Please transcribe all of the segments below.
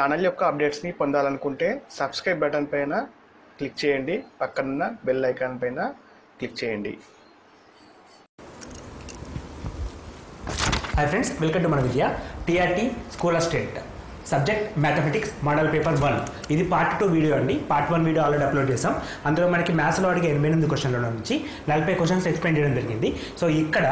Channel యొక్క అప్డేట్స్ని పొందాలనుకుంటే సబ్స్క్రైబ్ బటన్ పైన క్లిక్ చేయండి. పక్కనున్న బెల్ ఐకాన్ పైన క్లిక్ చేయండి. Hi friends welcome to Mana Vidya TRT school of state subject mathematics model paper one ఇది పార్ట్ టూ వీడియో అండి. Part one video already upload చేసాం. అందులో మనకి మ్యాథ్స్లో అడిగే ఎనభై ఎనిమిది క్వశ్చన్ల నుంచి నలభై క్వశ్చన్స్ ఎక్స్ప్లెయిన్ చేయడం జరిగింది. సో ఇక్కడ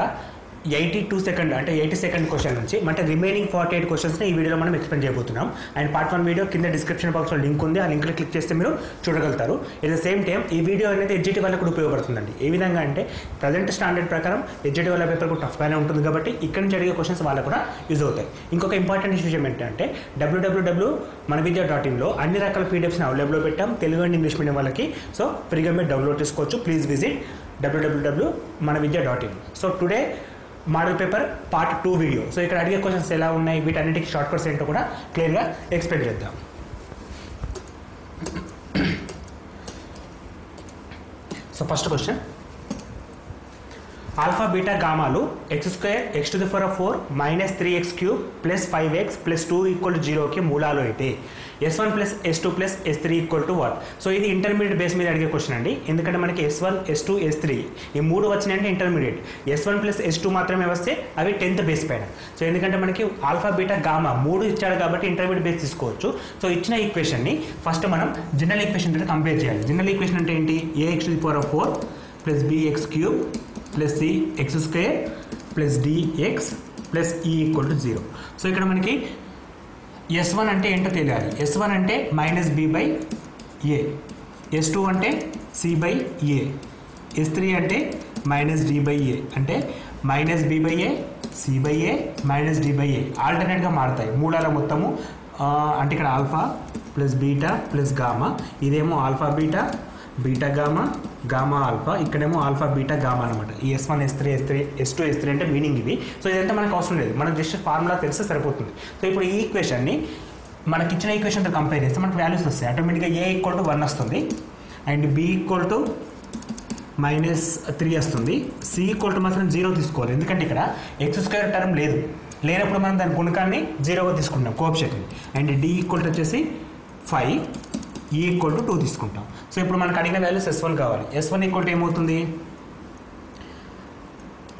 ఎయిటీ టూ సెకండ్ అంటే ఎయిటీ సెకండ్ క్వశ్చన్ నుంచి అంటే రిమైనింగ్ ఫార్టీ ఎయిట్ క్వశ్చన్స్ని ఈ వీడియోలో మనం ఎక్స్ప్లెయిన్ చేయబోతున్నాం. అండ్ పార్ట్ వన్ వీడియో కింద డిస్క్రిప్షన్ బాక్స్లో లింక్ ఉంది. ఆ లింక్లో క్లిక్ చేస్తే మీరు చూడగలుగుతారు. ఎట్ ద సేమ్ టైం ఈ వీడియో అనేది ఎడ్జిటి వాళ్ళకు కూడా ఉపయోగపడుతుందండి. ఏ విధంగా అంటే ప్రజెంట్ స్టాండర్డ్ ప్రకారం ఎడ్జిటి వాళ్ళ పేపర్ కూడా టఫ్గానే ఉంటుంది కాబట్టి ఇక్కడ నుంచి అడిగే క్వశ్చన్స్ వాళ్ళకు కూడా యూజ్ అవుతాయి. ఇంకొక ఇంపార్టెంట్ విషయం ఏంటంటే డబ్ల్యూడబ్ల్యూడబ్ల్యూ మన విద్య డాట్ ఇన్లో అన్ని రకాల పీడిఎఫ్స్ని అవైలబుల్లో పెట్టాం. తెలుగు అండ్ ఇంగ్లీష్ మీడియం వాళ్ళకి. సో ఫ్రీగా మీరు డౌన్లోడ్ చేసుకోవచ్చు. Please visit WWW Mana Vidya dot in so today model paper part two video so ఇక్కడ అడిగే క్వశ్చన్స్ ఎలా ఉన్నాయి వీటన్నిటికి షార్ట్ కట్స్ ఏంటో కూడా క్లియర్గా ఎక్స్ప్లెయిన్ చేద్దాం. So first question alpha beta గామాలు x square x to the four four minus three x cube plus five x plus two equal జీరోకి మూలాలు అయితే S one plus S two plus S three equal to what so ఇది intermediate base మీద అడిగే question అండి. ఎందుకంటే మనకి S one S two S three ఈ మూడు వచ్చినాయంటే intermediate S one plus S two మాత్రమే వస్తే అవి టెన్త్ బేస్ పైన. సో ఎందుకంటే మనకి ఆల్ఫా బీటా గామా మూడు ఇచ్చాడు కాబట్టి ఇంటర్మీడియట్ బేస్ తీసుకోవచ్చు. సో ఇచ్చిన ఈక్వేషన్ని ఫస్ట్ మనం జనరల్ ఈక్వేషన్ తోటి కంపేర్ చేయాలి. జనరల్ ఈక్వేషన్ అంటే ఏంటి? A x the power of four plus b x cube plus c x square plus d x plus e equal to zero so ఇక్కడ మనకి ఎస్ వన్ అంటే ఏంటో తెలియాలి. ఎస్ వన్ అంటే minus b by a S two అంటే c by a S three అంటే minus D by ఏ అంటే minus b by a c by a minus d by a ఆల్టర్నేట్గా మారుతాయి. మూడాల మొత్తము అంటే ఇక్కడ alpha plus beta plus gamma. ఇదేమో alpha beta beta gamma gamma alpha. ఇక్కడేమో ఆల్ఫా బీటా గామా అనమాట ఈ S one S three S three S two S three అంటే మీనింగ్ ఇది. సో ఇదంతా మనకు అవసరం లేదు. మనకు జస్ట్ ఫార్ములా తెలిస్తే సరిపోతుంది. సో ఇప్పుడు ఈ ఈక్వేషన్ని మనకి ఇచ్చిన ఈక్వేషన్తో కంపేర్ చేస్తే మనకు వాల్యూస్ వస్తాయి. ఆటోమేటిక్గా ఏ ఈక్వల్ టు వన్ వస్తుంది. And b equal to minus three వస్తుంది. సి ఈక్వల్ టు మాత్రం జీరో తీసుకోవాలి. ఎందుకంటే ఇక్కడ ఎక్స్ స్క్వేర్ టర్మ్ లేదు. లేనప్పుడు మనం దాని గుణకాన్ని జీరోగా తీసుకుంటాం. కోప్షెట్ని అండ్ డి ఈక్వల్ టు వచ్చేసి five e equal to two తీసుకుంటాం. సో ఇప్పుడు మనకు అడిగిన వాల్యూస్ ఎస్ వన్ కావాలి. ఎస్ వన్ ఈక్వల్ టు ఏమవుతుంది?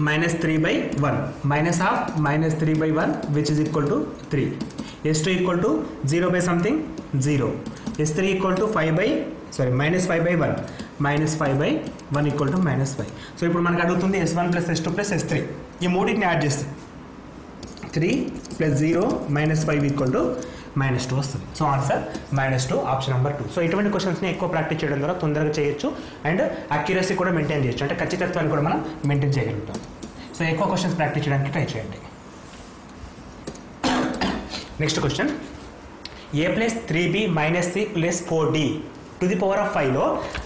Minus three by one minus half minus three by one which is equal to three S two equal to zero by something zero S three equal to five by sorry minus five by one minus five by one equal to minus five so ఇప్పుడు మనకు అడుగుతుంది S one plus S two plus S three ఈ మూడింటిని add చేస్తాం. Three plus zero minus five equal to minus two వస్తుంది. So answer minus two option number two so ఇటువంటి క్వశ్చన్స్ని ఎక్కువ ప్రాక్టీస్ చేయడం ద్వారా తొందరగా చేయొచ్చు అండ్ అక్యురసీ కూడా మెయింటైన్ చేయొచ్చు. అంటే ఖచ్చితత్వాన్ని కూడా మనం మెయింటైన్ చేయగలుగుతాం. సో ఎక్కువ క్వశ్చన్స్ ప్రాక్టీస్ చేయడానికి ట్రై చేయండి. Next question A plus three B minus C plus four D to the power of ఫైవ్లో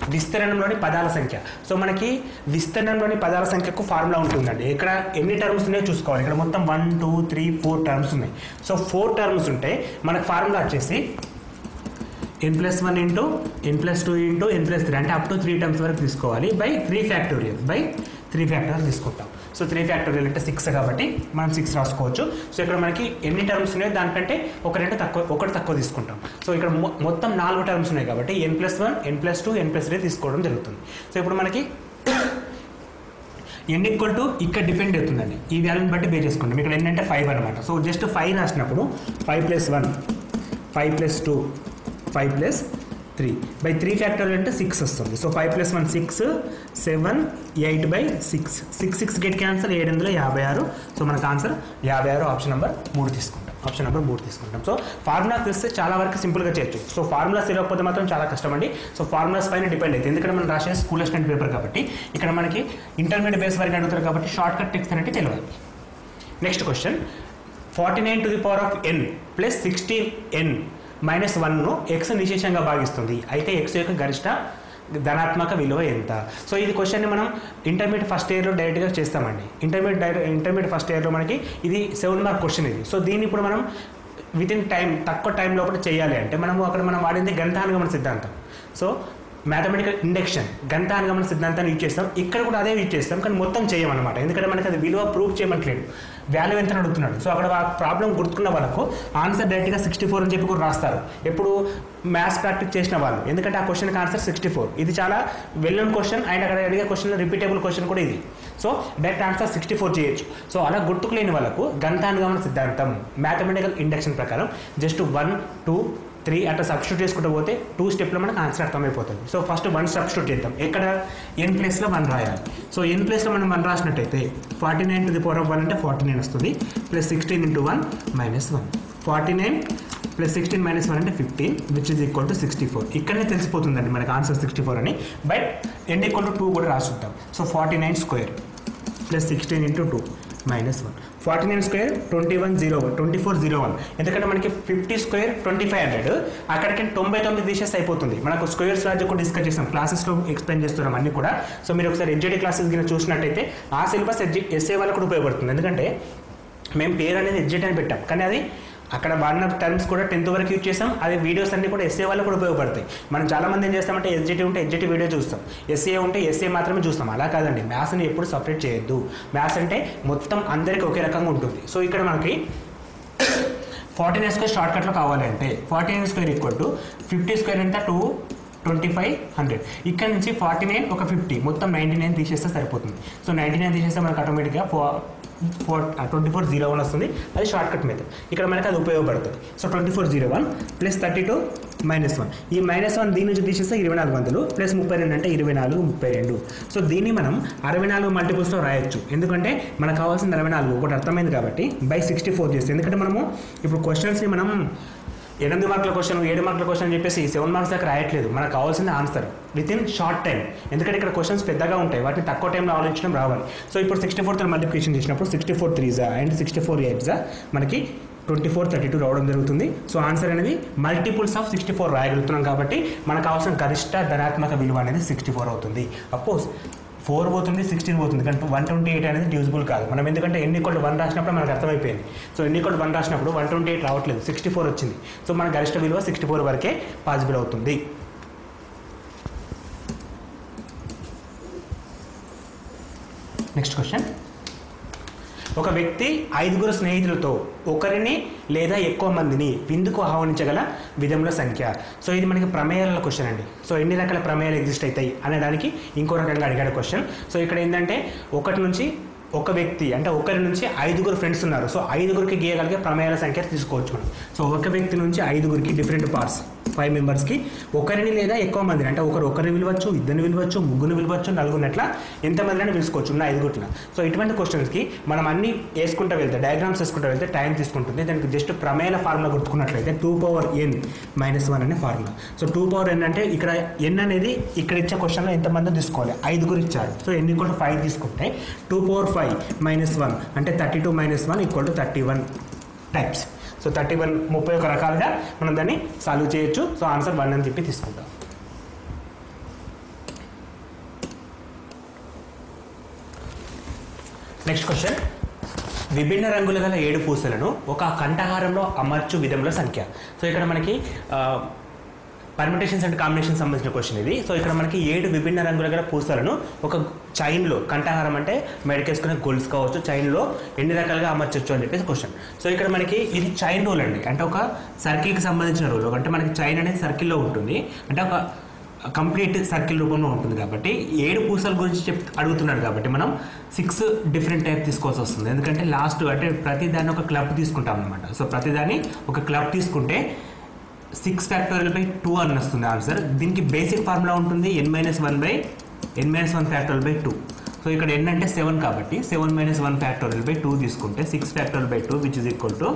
విస్తరణంలోని పదాల సంఖ్య సో మనకి విస్తరణంలోని పదాల సంఖ్యకు ఫార్ములా ఉంటుందండి ఇక్కడ ఎన్ని టర్మ్స్ ఉన్నాయో చూసుకోవాలి ఇక్కడ మొత్తం one two three four terms ఉన్నాయి సో ఫోర్ టర్మ్స్ ఉంటే మనకు ఫార్ములా వచ్చేసి N plus one into N plus two into N plus three అంటే అప్ టు త్రీ టర్మ్స్ వరకు తీసుకోవాలి. By three factorial by three factorial తీసుకుంటాం సో త్రీ ఫ్యాక్టోరియల్ అంటే six కాబట్టి మనం సిక్స్ రాసుకోవచ్చు. సో ఇక్కడ మనకి ఎన్ని టర్మ్స్ ఉన్నాయో దానికంటే ఒక రెండు తక్కువ ఒకటి తక్కువ తీసుకుంటాం. సో ఇక్కడ మొ- మొత్తం నాలుగు టర్మ్స్ ఉన్నాయి కాబట్టి N plus one N plus two N plus three తీసుకోవడం జరుగుతుంది. సో ఇప్పుడు మనకి ఎన్ ఈక్వల్ టు ఇక్కడ డిపెండ్ అవుతుందండి. ఈ వాల్యూని బట్టి బే చేసుకుంటాం. ఇక్కడ ఏంటంటే ఫైవ్ అనమాట సో జస్ట్ ఫైవ్ రాసినప్పుడు five plus one five plus two five plus three by three capital అంటే సిక్స్ వస్తుంది. So five plus one six seven eight by six six six get cancer ఏడు వందల యాభై ఆరు. సో మనకు answer యాభై ఆరు ఆప్షన్ నెంబర్ మూడు తీసుకుంటాం. ఆప్షన్ నెంబర్ మూడు తీసుకుంటాం. సో ఫార్ములా తెలిస్తే చాలా వరకు సింపుల్గా చేయొచ్చు. సో ఫార్ములాస్ తెలియకపోతే మాత్రం చాలా కష్టం అండి. సో ఫార్ములాస్ పైన డిపెండ్ అవుతుంది ఎందుకంటే మనం రాసే స్కూల్ అసిస్టెంట్ పేపర్ కాబట్టి ఇక్కడ మనకి ఇంటర్మీడియట్ బేస్ వరకు అడుగుతారు కాబట్టి షార్ట్ కట్ టెక్స్ట్ అనేది తెలియదు. Next question forty nine to the power of N plus sixteen N minus one X నిశేషంగా భాగిస్తుంది. అయితే ఎక్స్ యొక్క గరిష్ట ధనాత్మక విలువ ఎంత? సో ఇది క్వశ్చన్ని మనం ఇంటర్మీడియట్ ఫస్ట్ ఇయర్లో డైరెక్ట్గా చేస్తామండి. ఇంటర్మీడియట్ డైరెక్ట్ ఇంటర్మీడియట్ ఫస్ట్ ఇయర్లో మనకి ఇది సెవెన్ మార్క్ క్వశ్చన్ ఇది. సో దీన్ని ఇప్పుడు మనం విత్ ఇన్ టైం తక్కువ టైం లోపల చేయాలి అంటే మనము అక్కడ మనం వాడింది గణితానుగమన సిద్ధాంతం. సో మ్యాథమెటికల్ ఇండక్షన్ గణితానుగమన సిద్ధాంతాన్ని యూజ్ చేస్తాం. ఇక్కడ కూడా అదే యూజ్ చేస్తాం. కానీ మొత్తం చేయమన్నమాట. ఎందుకంటే మనకి అది విలువ ప్రూవ్ చేయమట్లేదు వాల్యూ ఎంత అడుగుతున్నాడు. సో అక్కడ ఆ ప్రాబ్లం గుర్తుకున్న వాళ్ళకు ఆన్సర్ డైరెక్ట్గా సిక్స్టీ ఫోర్ అని చెప్పి కూడా రాస్తారు. ఎప్పుడు మ్యాథ్స్ ప్రాక్టీస్ చేసిన వాళ్ళు. ఎందుకంటే ఆ క్వశ్చన్కి ఆన్సర్ సిక్స్టీ ఫోర్ ఇది చాలా వెల్ నోన్ క్వశ్చన్ అండ్ అక్కడ అడిగే క్వశ్చన్ రిపీటబుల్ క్వశ్చన్ కూడా ఇది. So direct answer sixty four చేయొచ్చు. సో అలా గుర్తుకులేని వాళ్ళకు గణితానుగమన సిద్ధాంతం మ్యాథమెటికల్ ఇండక్షన్ ప్రకారం జస్ట్ వన్ టూ త్రీ అట్లా సబ్స్టిట్యూట్ చేసుకుంటూ పోతే టూ స్టెప్లో మనకు ఆన్సర్ అర్థమైపోతుంది. సో ఫస్ట్ వన్ సబ్స్టిట్యూట్ చేద్దాం. ఎక్కడ? ఎన్ ప్లేస్లో వన్ రాయాలి. సో ఎన్ ప్లేస్లో మనం one రాసినట్టయితే forty nine to the power of one అంటే ఫార్టీ నైన్ వస్తుంది. Plus sixteen into one minus one forty nine plus sixteen minus one అంటే fifteen which is equal to sixty four ఇక్కడనే తెలిసిపోతుందండి మనకి answer sixty four అని. But N equal to two కూడా రాసుకుంటాం so forty nine square plus sixteen into two minus one. Forty nine square twenty one zero one. Twenty four zero one. ఎందుకంటే మనకి fifty square twenty five hundred. అక్కడికి తొంభై తొమ్మిది dishes అయిపోతుంది. మనకు squares రాజ్యం కూడా డిస్కస్ చేస్తాం. క్లాసెస్లో ఎక్స్ప్లెయిన్ చేస్తున్నాం అన్ని కూడా. సో మీరు ఒకసారి ఎడ్జెడి క్లాసెస్ కింద చూసినట్టయితే ఆ సిలబస్ ఎడ్జి ఎస్ఏ వాళ్ళకు కూడా ఉపయోగపడుతుంది. ఎందుకంటే మేము పేరు అనేది ఎడ్జెట్ అని పెట్టాం. కానీ అది అక్కడ వాడిన టర్మ్స్ కూడా టెన్త్ వరకు యూజ్ చేస్తాం అదే వీడియోస్ అన్ని కూడా ఎస్ఏ వాళ్ళకు కూడా ఉపయోగపడతాయి. మనం చాలా మంది ఏం చేస్తామంటే ఎస్జిటి ఉంటే ఎస్జిటి వీడియో చూస్తాం. ఎస్ఏ ఉంటే ఎస్ఏ మాత్రమే చూస్తాం. అలా కాదండి. మ్యాథ్స్ని ఎప్పుడు సపరేట్ చేయొద్దు. మ్యాథ్స్ అంటే మొత్తం అందరికీ ఒకే రకంగా ఉంటుంది. సో ఇక్కడ మనకి ఫార్టీ నైన్ స్క్వేర్ షార్ట్ కట్లో కావాలంటే forty nine square equal to fifty square ఎంత? Two twenty five hundred. ఇక్కడ నుంచి ఫార్టీ నైన్ ఒక ఫిఫ్టీ. మొత్తం నైంటీ నైన్ తీసేస్తే సరిపోతుంది. సో నైంటీ నైన్ తీసేస్తే మనకు ఆటోమేటిక్గా four four twenty four zero one వస్తుంది. అది షార్ట్ కట్ మెథడ్ ఇక్కడ మనకి అది ఉపయోగపడుతుంది. So twenty four zero one plus thirty two minus one ఈ మైనస్ వన్ దీని నుంచి తీసేస్తే ఇరవై నాలుగు వందలు ప్లస్ ముప్పై రెండు అంటే ఇరవై నాలుగు ముప్పై రెండు. సో దీన్ని మనం అరవై నాలుగు మల్టిపుల్స్లో రాయొచ్చు. ఎందుకంటే మనకు కావాల్సింది అరవై నాలుగు. ఒకటి అర్థమైంది కాబట్టి బై సిక్స్టీ ఫోర్ చేస్తే. ఎందుకంటే మనము ఇప్పుడు క్వశ్చన్స్ని మనం ఎనిమిది మార్కుల క్వశ్చన్ ఏడు మార్కుల క్వశ్చన్ అని చెప్పేసి సెవెన్ మార్క్స్ దాకా రాయట్లేదు. మనకు కావాల్సింది answer with in short time ఎందుకంటే ఇక్కడ క్వశ్చన్స్ పెద్దగా ఉంటాయి. వాటిని తక్కువ టైంలో ఆలోచించడం రావాలి. సో ఇప్పుడు సిక్స్టీ ఫోర్ మల్టిప్లికేషన్ చేసినప్పుడు సిక్స్టీ ఫోర్ త్రీజా అండ్ సిక్స్టీ ఫోర్ ఎయిట్జా మనకి ట్వంటీ ఫోర్ థర్టీ టూ రావడం జరుగుతుంది. సో ఆన్సర్ అనేది మల్టిపుల్స్ ఆఫ్ సిక్స్టీ ఫోర్ రాయగలుగుతున్నాం కాబట్టి మనకు కావాల్సిన గరిష్ట ధనాత్మక విలువ అనేది సిక్స్టీ ఫోర్ అవుతుంది అఫ్కోర్స్ ఫోర్ పోతుంది సిక్స్టీన్ పోతుంది. కానీ వన్ ట్వంటీ ఎయిట్ అనేది డ్యూజిబుల్ కాదు. మనం ఎందుకంటే ఎన్ని కోట్ వన్ రాసినప్పుడు మనకు అర్థమైపోయింది. సో ఎన్ని కోట్ వన్ రాసినప్పుడు వన్ ట్వంటీ ఎయిట్ రావట్లేదు. సిక్స్టీ ఫోర్ వచ్చింది. సో మన గరిష్ట విలువ సిక్స్టీ ఫోర్ వరకే పాసిబుల్ అవుతుంది. Next question. ఒక వ్యక్తి ఐదుగురు స్నేహితులతో ఒకరిని లేదా ఎక్కువ మందిని విందుకు ఆహ్వానించగల విధంలో సంఖ్య. సో ఇది మనకి ప్రమేయాల క్వశ్చన్ అండి. సో ఎన్ని రకాల ప్రమేయాలు ఎగ్జిస్ట్ అవుతాయి అనడానికి ఇంకో రకంగా అడిగాడు క్వశ్చన్ సో ఇక్కడ ఏంటంటే ఒకటి నుంచి ఒక వ్యక్తి అంటే ఒకరి నుంచి ఐదుగురు ఫ్రెండ్స్ ఉన్నారు. సో ఐదుగురికి గీయగలిగే ప్రమేయాల సంఖ్య తీసుకోవచ్చు మనం. సో ఒక వ్యక్తి నుంచి ఐదుగురికి డిఫరెంట్ పార్ట్స్ ఫైవ్ మెంబర్స్కి ఒకరిని లేదా ఎక్కువ మందిని అంటే ఒకరు ఒకరిని విలువచ్చు ఇద్దరిని విలువచ్చు ముగ్గురు విలువచ్చు నలుగురిని అట్లా ఎంతమందిని పిలుచుకోవచ్చు ఉన్న ఐదుగురిన. సో ఇటువంటి క్వశ్చన్స్కి మనం అన్ని వేసుకుంటూ వెళ్తే డయాగ్రామ్స్ వేసుకుంటూ వెళ్తే టైం తీసుకుంటుంది. దానికి జస్ట్ ప్రమేయాల formula గుర్తుకున్నట్లయితే two power N minus one అనే formula so two power N అంటే ఇక్కడ ఎన్ అనేది ఇక్కడ ఇచ్చే క్వశ్చన్లో ఎంతమంది తీసుకోవాలి? ఐదుగురు ఇచ్చారు. So N equal to five తీసుకుంటే two power five minus one అంటే thirty two minus one equal to thirty one types so thirty one ముప్పై ఒక రకాలుగా మనం దాన్ని సాల్వ్ చేయొచ్చు. సో ఆన్సర్ వన్ అని చెప్పి తీసుకుంటాం నెక్స్ట్ క్వశ్చన్ విభిన్న రంగుల గల ఏడు పూసలను ఒక కంఠహారంలో అమర్చు విధంలో సంఖ్య. సో ఇక్కడ మనకి పర్మిటేషన్స్ అండ్ కాంబినేషన్ సంబంధించిన క్వశ్చన్ ఇది. సో ఇక్కడ మనకి ఏడు విభిన్న రంగుల గల పూసలను ఒక చైన్లో కంఠహారం అంటే మెడకేసుకునే గోల్స్ కావచ్చు చైన్లో ఎన్ని రకాలుగా అమర్చొచ్చు అని చెప్పేసి క్వశ్చన్ సో ఇక్కడ మనకి ఇది చైన్ రూల్ అండి. అంటే ఒక సర్కిల్కి సంబంధించిన రూల్ అంటే మనకి చైన్ అనేది సర్కిల్లో ఉంటుంది. అంటే ఒక కంప్లీట్ సర్కిల్ రూపంలో ఉంటుంది కాబట్టి ఏడు పూసల గురించి చెప్ అడుగుతున్నాడు కాబట్టి మనం సిక్స్ డిఫరెంట్ టైప్ తీసుకోవాల్సి వస్తుంది. ఎందుకంటే లాస్ట్ అంటే ప్రతి దాన్ని ఒక క్లబ్ తీసుకుంటాం అనమాట సో ప్రతిదాన్ని ఒక క్లబ్ తీసుకుంటే సిక్స్ ఫ్యాక్టోరియల్ బై టూ అని వస్తుంది. ఆన్సర్ దీనికి బేసిక్ ఫార్ములా ఉంటుంది. N minus one by N minus one factorial by two so ఇక్కడ ఎన్ అంటే సెవెన్ కాబట్టి seven minus one factorial by two తీసుకుంటే six factorial by two which is equal to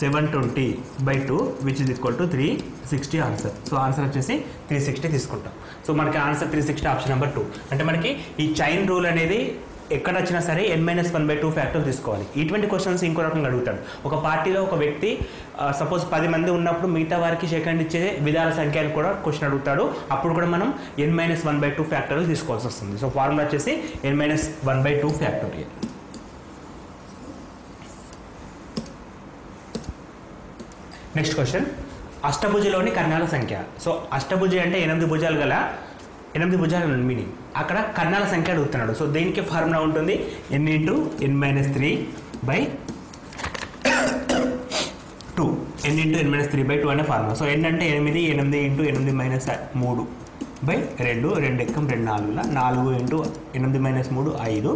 seven twenty by two which is equal to three sixty answer so answer వచ్చేసి three sixty తీసుకుంటాం. So మనకి answer three sixty option number two అంటే మనకి ఈ chain rule అనేది ఎక్కడ వచ్చినా సరే N minus one by two factor తీసుకోవాలి. ఇటువంటి క్వశ్చన్స్ ఇంకో రకంగా అడుగుతాడు ఒక పార్టీలో ఒక వ్యక్తి సపోజ్ పది మంది ఉన్నప్పుడు మిగతా వారికి సెకండ్ ఇచ్చే విధాల సంఖ్య అని కూడా క్వశ్చన్ అడుగుతాడు. అప్పుడు కూడా మనం N minus one by two factor తీసుకోవాల్సి వస్తుంది. సో ఫార్ములా వచ్చేసి N minus one by two factorial next question అష్టభుజలోని కర్ణాల సంఖ్య. సో అష్టభుజి అంటే ఎనిమిది భుజాలు గల ఎనిమిది భుజాలు మీనింగ్ అక్కడ కర్ణాల సంఖ్య అడుగుతున్నాడు. సో దీనికి ఫార్ములా ఉంటుంది? N into N minus three by two. N into N minus three by two అనే ఫార్ములా. సో ఎన్ అంటే ఎనిమిది ఎనిమిది ఇంటూ ఎనిమిది మైనస్ మూడు. బై రెండు రెండు ఎక్కం రెండు నాలుగుల నాలుగు ఇంటూ ఎనిమిది మైనస్ మూడు ఐదు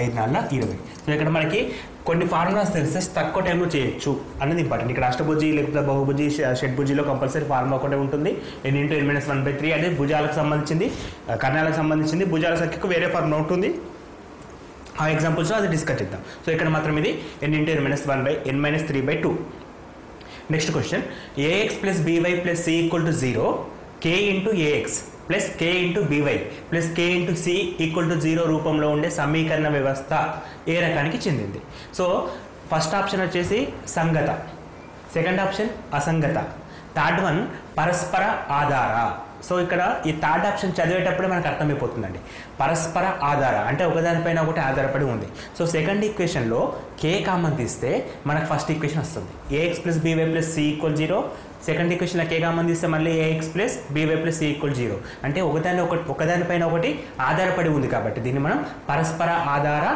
ఐదు నాలుగు ఇరవై. సో ఇక్కడ మనకి కొన్ని ఫార్ములాస్ తెలిస్తే తక్కువ టైంలో చేయొచ్చు అనేది ఇంపార్టెంట్ ఇక్కడ అష్టభుజి లేకపోతే బహుభుజి షడ్భుజిలో కంపల్సరీ ఫార్ములా ఒకటే ఉంటుంది. N into N minus one by three అనేది భుజాలకు సంబంధించింది. కర్ణాలకు సంబంధించింది. భుజాల సంఖ్యకు వేరే ఫార్ములా ఉంటుంది ఆ ఎగ్జాంపుల్స్లో అది డిస్కస్ చేద్దాం. సో ఇక్కడ మాత్రం ఇది N into N minus one by N minus three by two next question A X plus B Y plus C equal to zero K into A X plus K into B Y plus K into C equal to zero రూపంలో ఉండే సమీకరణ వ్యవస్థ ఏ రకానికి చెందింది? So first option వచ్చేసి సంగత. Second option అసంగత. థర్డ్ వన్ పరస్పర ఆధార. సో ఇక్కడ ఈ థర్డ్ ఆప్షన్ చదివేటప్పుడే మనకు అర్థమైపోతుందండి. పరస్పర ఆధార అంటే ఒకదానిపైన ఒకటి ఆధారపడి ఉంది. సో సెకండ్ ఈక్వేషన్లో కే కామన్ తీస్తే మనకు ఫస్ట్ ఈక్వేషన్ వస్తుంది. A X plus B Y plus C equal zero second ఈక్వేషన్లో K common తీస్తే మళ్ళీ A X plus B Y plus C equal zero అంటే ఒకదాని ఒకటి ఒకదానిపైన ఒకటి ఆధారపడి ఉంది కాబట్టి దీన్ని మనం పరస్పర ఆధార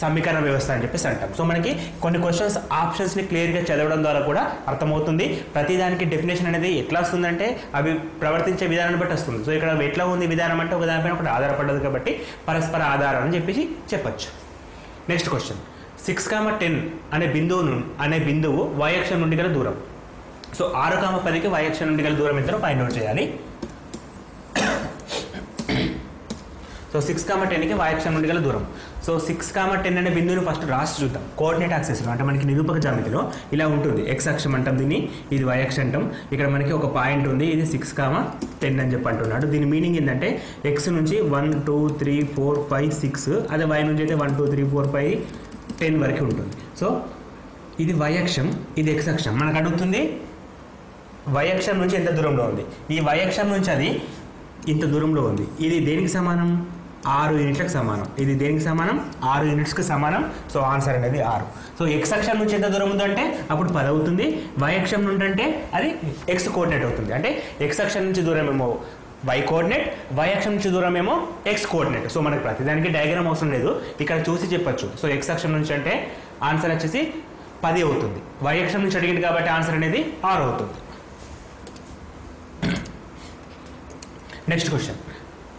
సమీకరణ వ్యవస్థ అని చెప్పేసి అంటాం. సో మనకి కొన్ని క్వశ్చన్స్ ఆప్షన్స్ని క్లియర్గా చదవడం ద్వారా కూడా అర్థమవుతుంది. ప్రతిదానికి డెఫినేషన్ అనేది ఎట్లా వస్తుందంటే అవి ప్రవర్తించే విధానాన్ని బట్టి వస్తుంది. సో ఇక్కడ ఎట్లా ఉంది విధానం అంటే ఒక దానిపైన ఒకటి ఆధారపడదు కాబట్టి పరస్పర ఆధారం అని చెప్పేసి చెప్పచ్చు. Next question six comma ten అనే బిందువును అనే బిందువు వాయక్షం నుండి గల దూరం. సో ఆరు కామ పదికి వాయక్షం నుండి గల దూరం ఎంతనో ఫైండ్ అవుట్ చేయాలి. సో సిక్స్ కామ టెన్కి వాయక్షం నుండి గల దూరం. సో సిక్స్ కామ టెన్ అనే బిందువుని ఫస్ట్ రాసి చూద్దాం. కోఆర్డినేట్ యాక్సెస్లో అంటే మనకి నిరూపక జామితిలో ఇలా ఉంటుంది. ఎక్స్ అక్షం అంటాం దీన్ని ఇది వై అక్షం అంటాం. ఇక్కడ మనకి ఒక పాయింట్ ఉంది ఇది సిక్స్ కామ టెన్ అని చెప్పి అంటున్నాడు. దీని మీనింగ్ ఏంటంటే ఎక్స్ నుంచి one two three four five six అదే వై నుంచి అయితే one two three four five ten వరకు ఉంటుంది. సో ఇది వై అక్షం ఇది ఎక్స్ అక్షం. మనకు అడుగుతుంది వైయక్షం నుంచి ఎంత దూరంలో ఉంది? ఈ వైయక్షం నుంచి అది ఇంత దూరంలో ఉంది. ఇది దేనికి సమానం? ఆరు యూనిట్లకు సమానం. ఇది దేనికి సమానం? ఆరు యూనిట్స్కి సమానం. సో ఆన్సర్ అనేది ఆరు. సో ఎక్స్ అక్షం నుంచి ఎంత దూరం ఉందంటే అప్పుడు పది అవుతుంది. వై అక్షం నుండి అంటే అది ఎక్స్ కోఆర్డినేట్ అవుతుంది. అంటే ఎక్స్ అక్షం నుంచి దూరం ఏమో వై కోఆర్డినేట్ వై అక్షం నుంచి దూరం ఏమో ఎక్స్ కోఆర్డినేట్. సో మనకి ప్రతిదానికి డయాగ్రామ్ అవసరం లేదు. ఇక్కడ చూసి చెప్పచ్చు. సో ఎక్స్ అక్షం నుంచి అంటే ఆన్సర్ వచ్చేసి పది అవుతుంది. వై అక్షం నుంచి అడిగింది కాబట్టి ఆన్సర్ అనేది ఆరు అవుతుంది. నెక్స్ట్ క్వశ్చన్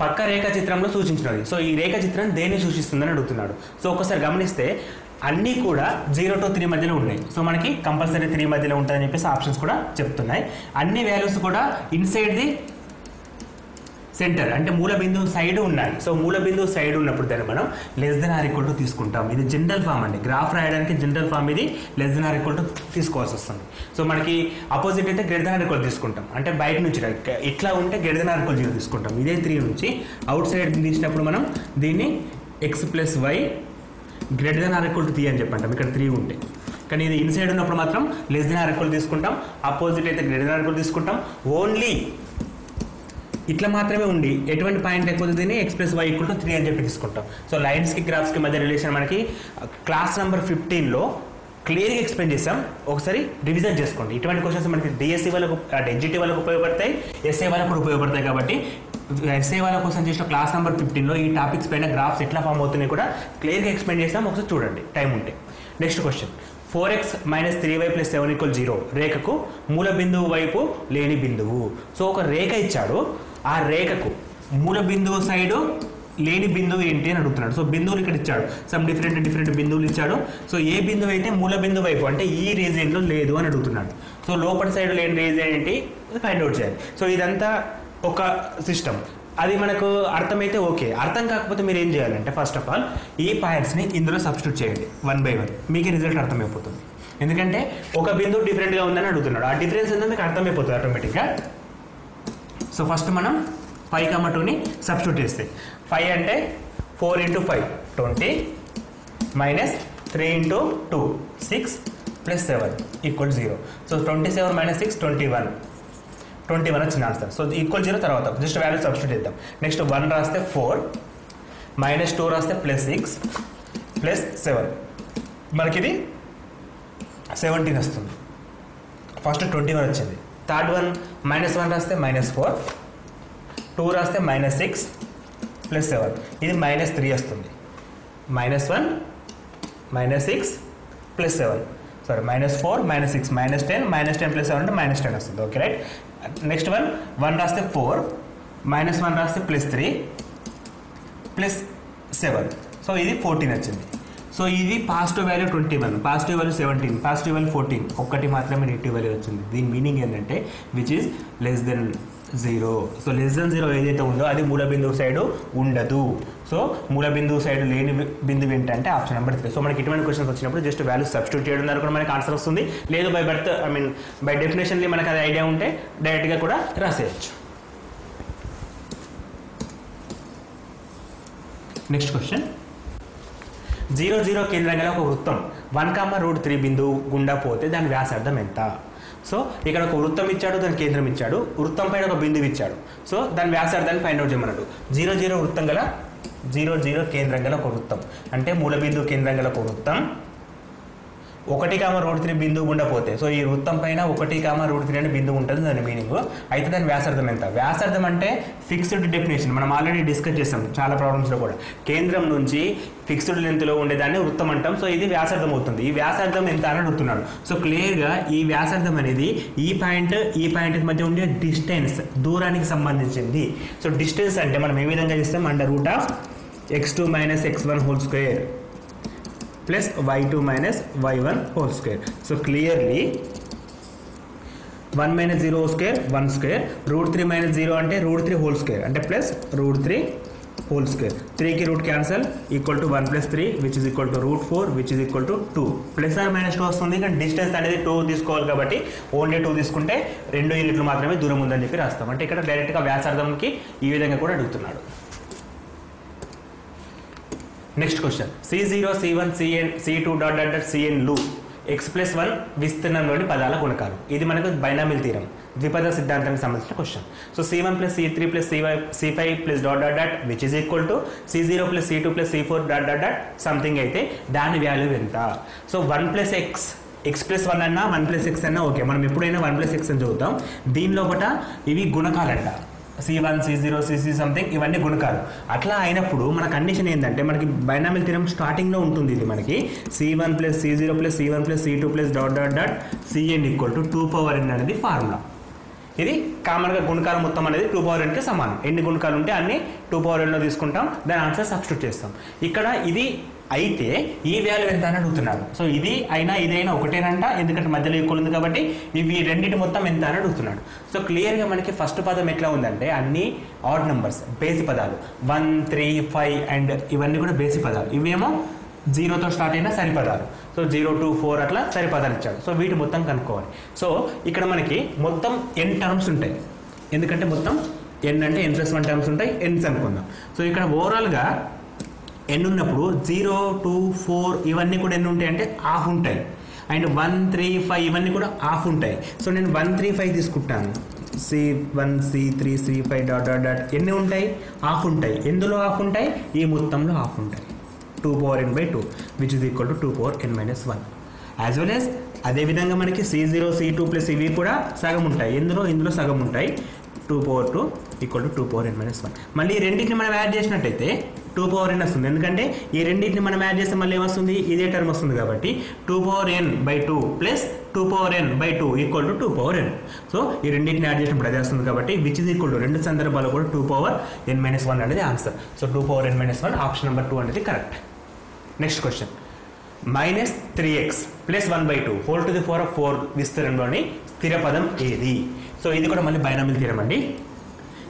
పక్క రేఖ చిత్రంలో సూచించినది. సో ఈ రేఖ చిత్రం దేన్ని సూచిస్తుందని అడుగుతున్నాడు. సో ఒకసారి గమనిస్తే అన్నీ కూడా జీరో టు త్రీ మధ్యలో ఉన్నాయి. సో మనకి కంపల్సరీ త్రీ మధ్యలో ఉంటుందని చెప్పేసి ఆప్షన్స్ కూడా చెప్తున్నాయి. అన్ని వాల్యూస్ కూడా ఇన్సైడ్ ది సెంటర్ అంటే మూల బిందువు సైడ్ ఉన్నాయి. సో మూల బిందువు సైడ్ ఉన్నప్పుడు దాన్ని మనం less than or equal to తీసుకుంటాం. ఇది జనరల్ ఫామ్ అండి. గ్రాఫ్ రాయడానికి జనరల్ ఫామ్ ఇది less than or equal to తీసుకోవాల్సి వస్తుంది. సో మనకి అపోజిట్ అయితే గ్రేటర్ దెన్ ఆర్ ఈక్వల్ తీసుకుంటాం. అంటే బయట నుంచి ఇట్లా ఉంటే greater than or equal zero తీసుకుంటాం. ఇదే త్రీ నుంచి అవుట్ సైడ్ తీసినప్పుడు మనం దీన్ని X plus Y greater than or equal to three అని చెప్పంటాం. ఇక్కడ త్రీ ఉంటే. కానీ ఇది ఇన్సైడ్ ఉన్నప్పుడు మాత్రం లెస్ దెన్ ఆర్ ఈక్వల్ తీసుకుంటాం. అపోజిట్ అయితే గ్రేటర్ దెన్ ఆర్ ఈక్వల్ తీసుకుంటాం. ఓన్లీ ఇట్లా మాత్రమే ఉండి ఎటువంటి పాయింట్ లేకపోతే దీన్ని express Y equal to three అని చెప్పి తీసుకుంటాం. సో లైన్స్కి గ్రాఫ్స్కి మధ్య రిలేషన్ మనకి క్లాస్ నెంబర్ ఫిఫ్టీన్లో క్లియర్గా ఎక్స్ప్లెయిన్ చేసాం ఒకసారి రివిజన్ చేసుకోండి. ఇటువంటి క్వశ్చన్స్ మనకి డిఎస్సి వాళ్ళకు uh, అంటే ఎన్జిటి వాళ్ళకు ఉపయోగపడతాయి ఎస్ఏ వాళ్ళకు కూడా ఉపయోగపడతాయి కాబట్టి ఎస్ఏ వాళ్ళ కోసం చేసిన క్లాస్ నెంబర్ ఫిఫ్టీన్లో ఈ టాపిక్స్ పైన గ్రాఫ్స్ ఎట్లా ఫామ్ అవుతున్నాయి కూడా క్లియర్గా ఎక్స్ప్లెయిన్ చేసాం ఒకసారి చూడండి. టైం ఉంటే. Next question four X minus three Y plus seven equal zero రేఖకు మూల బిందువు వైపు లేని బిందువు. సో ఒక రేఖ ఇచ్చాడు. ఆ రేఖకు మూల బిందువు సైడు లేని బిందువు ఏంటి అని అడుగుతున్నాడు. సో బిందువులు ఇక్కడ ఇచ్చాడు. సమ్ డిఫరెంట్ డిఫరెంట్ బిందువులు ఇచ్చాడు. సో ఏ బిందువు అయితే మూల బిందువు వైపు అంటే ఈ రీజియన్లో లేదు అని అడుగుతున్నాడు. సో లోపల సైడ్ లేని రీజియన్ ఏంటి? ఫైండ్ అవుట్ చేయాలి. సో ఇదంతా ఒక సిస్టమ్ అది మనకు అర్థమైతే ఓకే. అర్థం కాకపోతే మీరు ఏం చేయాలంటే ఫస్ట్ ఆఫ్ ఆల్ ఈ పాయింట్స్ని ఇందులో సబ్స్టిట్యూట్ చేయండి వన్ బై వన్ మీకు రిజల్ట్ అర్థమైపోతుంది. ఎందుకంటే ఒక బిందువు డిఫరెంట్గా ఉందని అడుగుతున్నాడు. ఆ డిఫరెన్స్ ఏందో మీకు అర్థమైపోతుంది ఆటోమేటిక్గా సో ఫస్ట్ మనం ఫైవ్ కమ్మ టూని సబ్స్టిట్యూట్ చేస్తే. ఫైవ్ అంటే four into five twenty minus three into two six plus seven equal zero so twenty seven minus six twenty one twenty one వచ్చిన ఆన్సర్ సో ఈక్వల్ జీరో తర్వాత. Just value substitute చేద్దాం. Next one రాస్తే four minus two రాస్తే plus six plus seven మనకి ఇది seventeen వస్తుంది. First twenty one వచ్చింది. Third one minus one రాస్తే మైనస్ ఫోర్ టూ రాస్తే మైనస్ సిక్స్ ప్లస్ సెవెన్ ఇది మైనస్ త్రీ వస్తుంది. Minus one minus six plus seven sorry minus four minus six minus ten minus ten plus seven అంటే minus ten వస్తుంది. Okay right next one one రాస్తే four minus one రాస్తే plus three plus seven so ఇది fourteen వచ్చింది. So ఇది positive value twenty one positive value seventeen positive value fourteen. ఒక్కటి మాత్రమే negative value వచ్చింది. దీని మీనింగ్ ఏంటంటే which is less than zero so less than zero ఏదైతే ఉందో అది మూల బిందువు సైడ్ ఉండదు. సో మూల బిందువు సైడ్ లేని బిందువు ఏంటంటే ఆప్షన్ నెంబర్ త్రీ సో మనకి ఇటువంటి క్వశ్చన్స్ వచ్చినప్పుడు జస్ట్ వాల్యూ సబ్స్టిట్యూట్ చేయడం ద్వారా కూడా మనకి ఆన్సర్ వస్తుంది. లేదు by birth I mean by definitionally మనకు అది ఐడియా ఉంటే డైరెక్ట్గా కూడా రాసేయచ్చు. నెక్స్ట్ క్వశ్చన్ జీరో జీరో కేంద్రం గల ఒక వృత్తం. వన్ కామ రూట్ త్రీ బిందువు గుండా పోతే దాని వ్యాసార్థం ఎంత? సో ఇక్కడ ఒక వృత్తం ఇచ్చాడు దాని కేంద్రం ఇచ్చాడు. వృత్తం పైన ఒక బిందువు ఇచ్చాడు. సో దాని వ్యాసార్థాన్ని ఫైండ్ అవుట్ చేయమన్నాడు. జీరో జీరో వృత్తం గల జీరో జీరో కేంద్రం గల ఒక వృత్తం. అంటే మూల బిందువు కేంద్రం గల ఒక వృత్తం. ఒకటి కామ రూట్ త్రీ బిందువు గుండా పోతే సో ఈ వృత్తం పైన ఒకటి కామ రూట్ త్రీ అనే బిందువు ఉంటుంది దాని మీనింగ్ అయితే దాని వ్యాసార్థం ఎంత? వ్యాసార్థం అంటే ఫిక్స్డ్ డెఫినేషన్ మనం ఆల్రెడీ డిస్కస్ చేసాం చాలా ప్రాబ్లమ్స్లో కూడా. కేంద్రం నుంచి ఫిక్స్డ్ లెంత్లో ఉండేదాన్ని వృత్తం అంటాం. సో ఇది వ్యాసార్థం అవుతుంది. ఈ వ్యాసార్థం ఎంత అని అడుగుతున్నాడు. సో క్లియర్గా ఈ వ్యాసార్థం అనేది ఈ పాయింట్ ఈ పాయింట్ మధ్య ఉండే డిస్టెన్స్ దూరానికి సంబంధించింది. సో డిస్టెన్స్ అంటే మనం ఏ విధంగా చేస్తాం? Under root of X two minus X one whole square plus y2 minus y1 whole square. So clearly 1 minus 0 square 1 square. Root 3 minus 0 అంటే root 3 whole square. అంటే plus root 3 whole square. 3 కి root cancel equal to one plus three which is equal to root four which is equal to two plus or minus two వస్తుంది కానీ distance అనేది two తీసుకోవాలి కాబట్టి only two తీసుకుంటే రెండు యూనిట్లు మాత్రమే దూరం ఉందని చెప్పి రాస్తాం. అంటే ఇక్కడ డైరెక్ట్గా వ్యాసార్థంకి ఈ విధంగా కూడా అడుగుతున్నాడు. Next question C zero C one C n C two dot dot dot సిఎన్లు x plus one విస్తీర్ణంలోని పదాల గుణకాలు. ఇది మనకు బైనామిల్ తీరం ద్విపద సిద్ధాంతానికి సంబంధించిన question so C one plus C three plus C Y C five plus dot dot dot which is equal to C zero plus C two plus C four dot dot dot something అయితే దాని value ఎంత? So one plus x x plus one అన్నా one plus x అన్నా okay మనం ఎప్పుడైనా one plus x అని చదువుతాం దీనిలో ఒకట ఇవి గుణకాలంట. C one C zero C C something ఇవన్నీ గుణకాలు. అట్లా అయినప్పుడు మన కండిషన్ ఏంటంటే మనకి బైనామిల్ థిరం స్టార్టింగ్లో ఉంటుంది ఇది మనకి. C one plus C zero plus C one plus C two plus dot dot dot C n equal to two power n అనేది ఫార్ములా ఇది కామన్గా గుణకాలు మొత్తం అనేది టూ పవర్ ఎన్కి సమానం. ఎన్ని గుణకాలు ఉంటే అన్ని టూ పవర్ ఎన్లో తీసుకుంటాం దాని ఆన్సర్ సబ్స్టిట్యూట్ చేస్తాం. ఇక్కడ ఇది అయితే ఈ వాల్యూ ఎంత అని అడుగుతున్నారు. సో ఇది అయినా ఇదైనా ఒకటేనంట ఎందుకంటే మధ్యలో ఈక్వల్ ఉంది కాబట్టి ఇవి రెండింటి మొత్తం ఎంత అని అడుగుతున్నాడు సో క్లియర్గా మనకి ఫస్ట్ పదం ఎట్లా ఉందంటే అన్ని ఆడ్ నెంబర్స్ బేసి పదాలు. వన్ త్రీ ఫైవ్ అండ్ ఇవన్నీ కూడా బేసి పదాలు. ఇవేమో జీరోతో స్టార్ట్ అయిన సరిపదాలు సో జీరో టూ ఫోర్ అట్లా సరిపదాలు ఇచ్చాడు సో వీటి మొత్తం కనుక్కోవాలి. సో ఇక్కడ మనకి మొత్తం ఎన్ టర్మ్స్ ఉంటాయి. ఎందుకంటే మొత్తం ఎన్ అంటే ఎన్ ప్లస్ వన్ టర్మ్స్ ఉంటాయి ఎన్స్ అనుకుందాం సో ఇక్కడ ఓవరాల్గా ఎన్ ఉన్నప్పుడు జీరో టూ ఫోర్ ఇవన్నీ కూడా ఎన్ని ఉంటాయి అంటే ఆఫ్ ఉంటాయి. అండ్ వన్ త్రీ ఫైవ్ ఇవన్నీ కూడా ఆఫ్ ఉంటాయి. సో నేను వన్ త్రీ ఫైవ్ తీసుకుంటాను. C one C three C five dot dot dot ఎన్ని ఉంటాయి? ఆఫ్ ఉంటాయి. ఎందులో ఆఫ్ ఉంటాయి? ఈ మొత్తంలో ఆఫ్ ఉంటాయి. Two power n by two which is equal to two power n minus one as well as అదేవిధంగా మనకి C zero C two plus ఇవి కూడా సగం ఉంటాయి. ఎందులో? ఇందులో సగం ఉంటాయి. Two power two equal to two power n minus one మళ్ళీ ఈ రెండింటిని మనం యాడ్ చేసినట్టయితే టూ పవర్ ఎన్ వస్తుంది. ఎందుకంటే ఈ రెండింటిని మనం యాడ్ చేస్తే మళ్ళీ ఏమొస్తుంది? ఇదే టర్మ్ వస్తుంది కాబట్టి two power n by two plus two power n by two equal to two power n so ఈ రెండింటిని యాడ్ చేసినప్పుడు అదే వస్తుంది కాబట్టి విచ్ ఇస్ ఈక్వల్ టు రెండు సందర్భాలు కూడా two power n minus one అనేది answer so two power n minus one option number two అనేది correct next question minus three x plus one by two whole to the four of four విస్తీర్ణంలోని స్థిర పదం ఏది? So ఇది కూడా మళ్ళీ binomial తీరం అండి.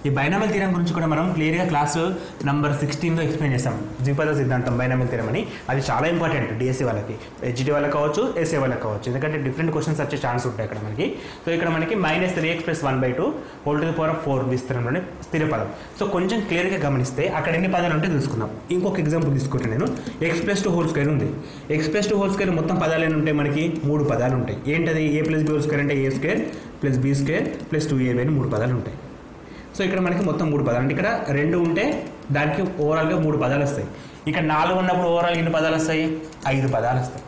ఈ బైనామిల్ తీరం గురించి కూడా మనం క్లియర్గా క్లాస్ నంబర్ సిక్స్టీన్లో ఎక్స్ప్లెయిన్ చేస్తాం. ద్విపద సిద్ధాంతం బైనామిల్ తీరం అని. అది చాలా ఇంపార్టెంట్ డిఎస్సీ వాళ్ళకి. హెచ్డి వాళ్ళకి కావచ్చు ఎస్ఏ వాళ్ళకి కావచ్చు. ఎందుకంటే డిఫరెంట్ క్వశ్చన్స్ వచ్చే ఛాన్స్ ఉంటాయి ఇక్కడ మనకి. సో ఇక్కడ మనకి minus three x plus one by two whole to the power of four విస్తీర్ణంలోని స్థిర పదం. సో కొంచెం క్లియర్గా గమనిస్తే అక్కడ ఎన్ని పదాలు ఉంటే తెలుసుకుందాం. ఇంకొక ఎగ్జాంపుల్ తీసుకుంటే నేను. X plus two whole square ఉంది. X plus two whole square మొత్తం పదాలు ఏమి ఉంటాయి మనకి? మూడు పదాలు ఉంటాయి. ఏంటది? A plus b whole square అంటే a square plus b square plus two a b అని మూడు పదాలు ఉంటాయి. సో ఇక్కడ మనకి మొత్తం మూడు పదాలు అంటే ఇక్కడ రెండు ఉంటే దానికి ఓవరాల్గా మూడు పదాలు వస్తాయి. ఇక్కడ నాలుగు ఉన్నప్పుడు ఓవరాల్ ఎన్ని పదాలు వస్తాయి? ఐదు పదాలు వస్తాయి.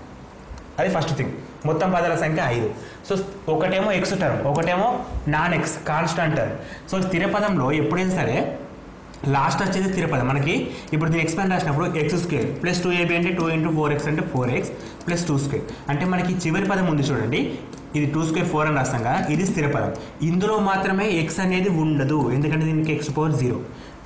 అది ఫస్ట్ థింగ్ మొత్తం పదాల సంఖ్య ఐదు. సో ఒకటేమో ఎక్స్ టర్మ్ ఒకటేమో non x constant term so స్థిర పదంలో ఎప్పుడైనా సరే లాస్ట్ వచ్చేది స్థిర పదం మనకి ఇప్పుడు దీని ఎక్స్పాండ్ రాసినప్పుడు x square plus two a b అంటే టూ ఇంటూ ఫోర్ ఎక్స్ అంటే four x plus two square అంటే మనకి చివరి పదం ఉంది చూడండి. ఇది టూ స్క్వేర్ ఫోర్ అని రాస్తాం కదా. ఇది స్థిర పదం ఇందులో మాత్రమే ఎక్స్ అనేది ఉండదు. ఎందుకంటే దీనికి ఎక్స్ పవర్ జీరో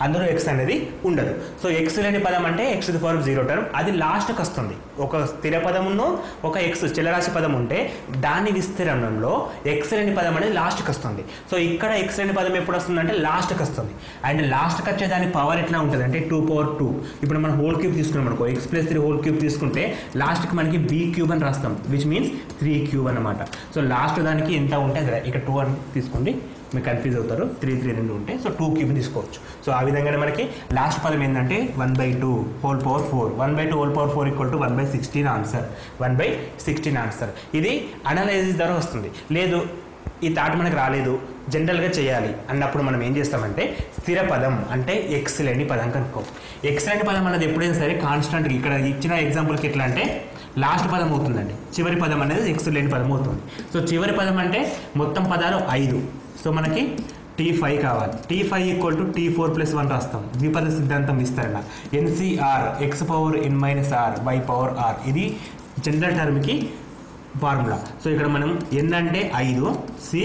అందులో ఎక్స్ అనేది ఉండదు. సో ఎక్స్ లేని పదం అంటే x the power zero term అది లాస్ట్కి వస్తుంది. ఒక స్థిర పదమును ఒక ఎక్స్ చిలరాశి పదం ఉంటే దాని విస్తీర్ణంలో ఎక్స్ లేని పదం అనేది లాస్ట్కి వస్తుంది. సో ఇక్కడ ఎక్స్ లేని పదం ఎప్పుడు వస్తుంది అంటే లాస్ట్కి వస్తుంది. అండ్ లాస్ట్కి వచ్చే దాని పవర్ ఎట్లా ఉంటుంది అంటే టూ పవర్ టూ ఇప్పుడు మనం హోల్ క్యూబ్ తీసుకున్నాం అనుకో x plus three whole cube తీసుకుంటే లాస్ట్కి మనకి బీ క్యూబ్ అని రాస్తాం విచ్ మీన్స్ త్రీ క్యూబ్ అనమాట సో లాస్ట్ దానికి ఎంత ఉంటే ఇక్కడ టూ అని తీసుకోండి. మీకు కన్ఫ్యూజ్ అవుతారు. త్రీ త్రీ రెండు ఉంటే సో టూ క్యూబ్ తీసుకోవచ్చు. సో ఆ విధంగానే మనకి లాస్ట్ పదం ఏంటంటే one by two whole power four one by two whole power four equal to one by sixteen answer one by sixteen answer ఇది అనలైజిస్ ద్వారా వస్తుంది. లేదు ఈ థాట్ మనకు రాలేదు జనరల్గా చేయాలి అన్నప్పుడు మనం ఏం చేస్తామంటే స్థిర పదం అంటే ఎక్స్ లేని పదం కనుక్కో ఎక్స్ లేని పదం అనేది ఎప్పుడైనా సరే కాన్స్టెంట్ ఇక్కడ ఇచ్చిన ఎగ్జాంపుల్కి ఎట్లా అంటే లాస్ట్ పదం అవుతుందండి. చివరి పదం అనేది ఎక్స్ లేని పదం అవుతుంది. సో చివరి పదం అంటే మొత్తం పదాలు ఐదు. సో మనకి టీ ఫైవ్ కావాలి. T five equal to T four plus one రాస్తాం. ద్విపద సిద్ధాంతం విస్తరణ. N C r x power n minus r by power r ఇది జనరల్ టర్మ్కి ఫార్ములా సో ఇక్కడ మనం ఎన్ అంటే ఐదు C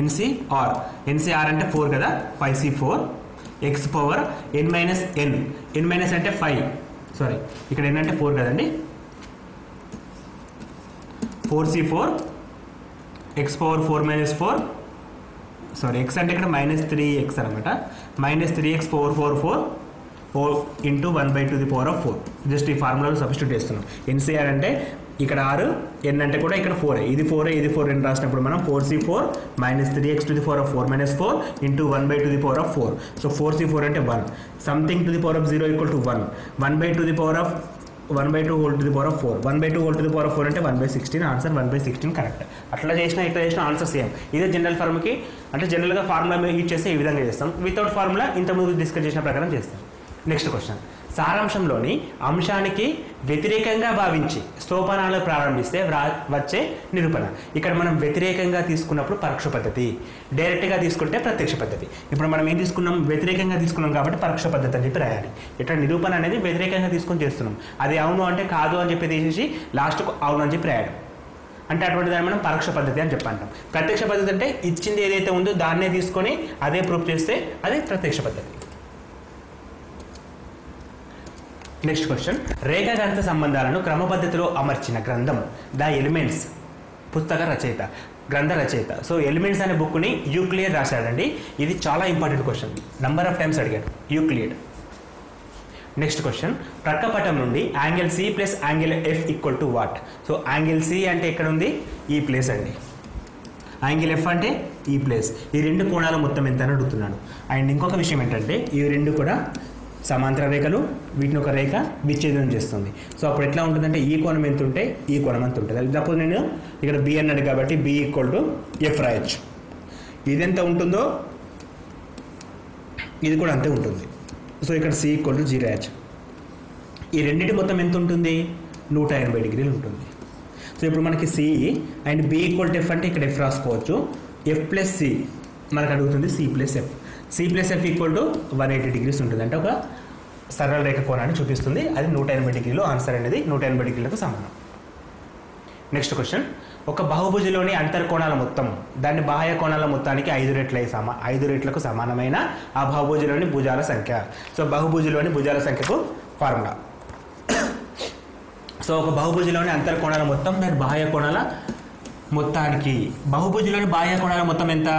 n C r n C r అంటే ఫోర్ కదా? Five C four x power n minus n n minus అంటే five sorry ఇక్కడ ఏంటంటే ఫోర్ కదండి? Four C four x power four minus four sorry x అంటే ఇక్కడ minus three X అనమాట minus three x power four four four into one by two the power of four just ఈ ఫార్ములాలో substitute చేస్తున్నాం. NCR అంటే ఇక్కడ ఆరు ఎన్ అంటే కూడా ఇక్కడ ఫోర్ ఇది ఫోర్ ఇది ఫోర్ ఎన్ రాసినప్పుడు మనం four C four minus three x to the four of four minus four into one by two the power of four so four C four అంటే one something to the power of zero equal to one one by two the power of one by two whole to the power of four one by two whole to the power of four అంటే one by sixteen answer one by sixteen correct అట్లా చేసిన ఇట్లా చేసిన answer same ఇదే general ఫార్మ్కి అంటే జనరల్గా formula use చేస్తే ఈ విధంగా చేస్తాం. వితౌట్ ఫార్ములా ఇంతకుముందు డిస్కస్ చేసిన ప్రకారం చేస్తాం. నెక్స్ట్ క్వశ్చన్ సారాంశంలోని అంశానికి వ్యతిరేకంగా భావించి స్తోపనాలు ప్రారంభిస్తే వ్రా- వచ్చే నిరూపణ. ఇక్కడ మనం వ్యతిరేకంగా తీసుకున్నప్పుడు పరోక్ష పద్ధతి. డైరెక్ట్గా తీసుకుంటే ప్రత్యక్ష పద్ధతి. ఇప్పుడు మనం ఏం తీసుకున్నాం? వ్యతిరేకంగా తీసుకున్నాం కాబట్టి పరోక్ష పద్ధతి అని చెప్పి రాయాలి. ఇక్కడ నిరూపణ అనేది వ్యతిరేకంగా తీసుకొని చేస్తున్నాం. అది అవును అంటే కాదు అని చెప్పి తీసేసి లాస్ట్కు అవును అని చెప్పి రాయడం. అంటే అటువంటి దాన్ని మనం పరోక్ష పద్ధతి అని చెప్పంటాం ప్రత్యక్ష పద్ధతి అంటే ఇచ్చింది ఏదైతే ఉందో దాన్నే తీసుకొని అదే ప్రూఫ్ చేస్తే అది ప్రత్యక్ష పద్ధతి. నెక్స్ట్ క్వశ్చన్ రేఖాగణిత సంబంధాలను క్రమపద్ధతిలో అమర్చిన గ్రంథం. ద ఎలిమెంట్స్ పుస్తక రచయిత. గ్రంథ రచయిత. సో ఎలిమెంట్స్ అనే బుక్ని యూక్లియర్ రాశాడండి. ఇది చాలా important question number of times అడిగాడు. యూక్లియర్ నెక్స్ట్ క్వశ్చన్ ప్రక్కపటం నుండి angle C plus angle F equal to what so angle C అంటే ఎక్కడ ఉంది? E ఈ ప్లేస్ అండి. యాంగిల్ ఎఫ్ అంటే e ఈ ప్లేస్ ఈ రెండు కోణాలు మొత్తం ఎంత అని అడుగుతున్నాడు? అండ్ ఇంకొక విషయం ఏంటంటే ఈ రెండు కూడా సమాంతర రేఖలు వీటిని ఒక రేఖ విచ్ఛేదనం చేస్తుంది. సో అప్పుడు ఎట్లా ఉంటుందంటే ఈ కోణం ఎంత ఉంటే ఈ కోణం ఎంత ఉంటుంది. సపోజ్ నేను ఇక్కడ బి అన్నాడు కాబట్టి బి ఈక్వల్ టు ఎఫ్ రాయొచ్చు ఇది ఎంత ఉంటుందో ఇది కూడా అంతే ఉంటుంది. సో ఇక్కడ C equal to zero H ఈ రెండింటి మొత్తం ఎంత ఉంటుంది? నూట ఎనభై డిగ్రీలు ఉంటుంది. సో ఇప్పుడు మనకి C and B equal to F అంటే ఇక్కడ ఎఫ్ రాసుకోవచ్చు. ఎఫ్ ప్లస్ సి మనకు అడుగుతుంది C plus F C plus F equal to one eighty degrees ఉంటుంది అంటే ఒక సరళ రేఖ కోణాన్ని చూపిస్తుంది. అది నూట ఎనభై డిగ్రీలు ఆన్సర్ అనేది నూట ఎనభై డిగ్రీలకు సమానం. నెక్స్ట్ క్వశ్చన్ ఒక బహుభుజిలోని అంతర్కోణాల మొత్తం దాని బాహ్య కోణాల మొత్తానికి ఐదు రెట్ల సమా ఐదు రెట్లకు సమానమైన ఆ బహుభుజిలోని భుజాల సంఖ్య. సో బహుభుజిలోని భుజాల సంఖ్యకు ఫార్ములా సో ఒక బహుభుజిలోని అంతర్కోణాల మొత్తం దాని బాహ్య కోణాల మొత్తానికి. బహుభుజిలోని బాహ్య కోణాల మొత్తం ఎంత?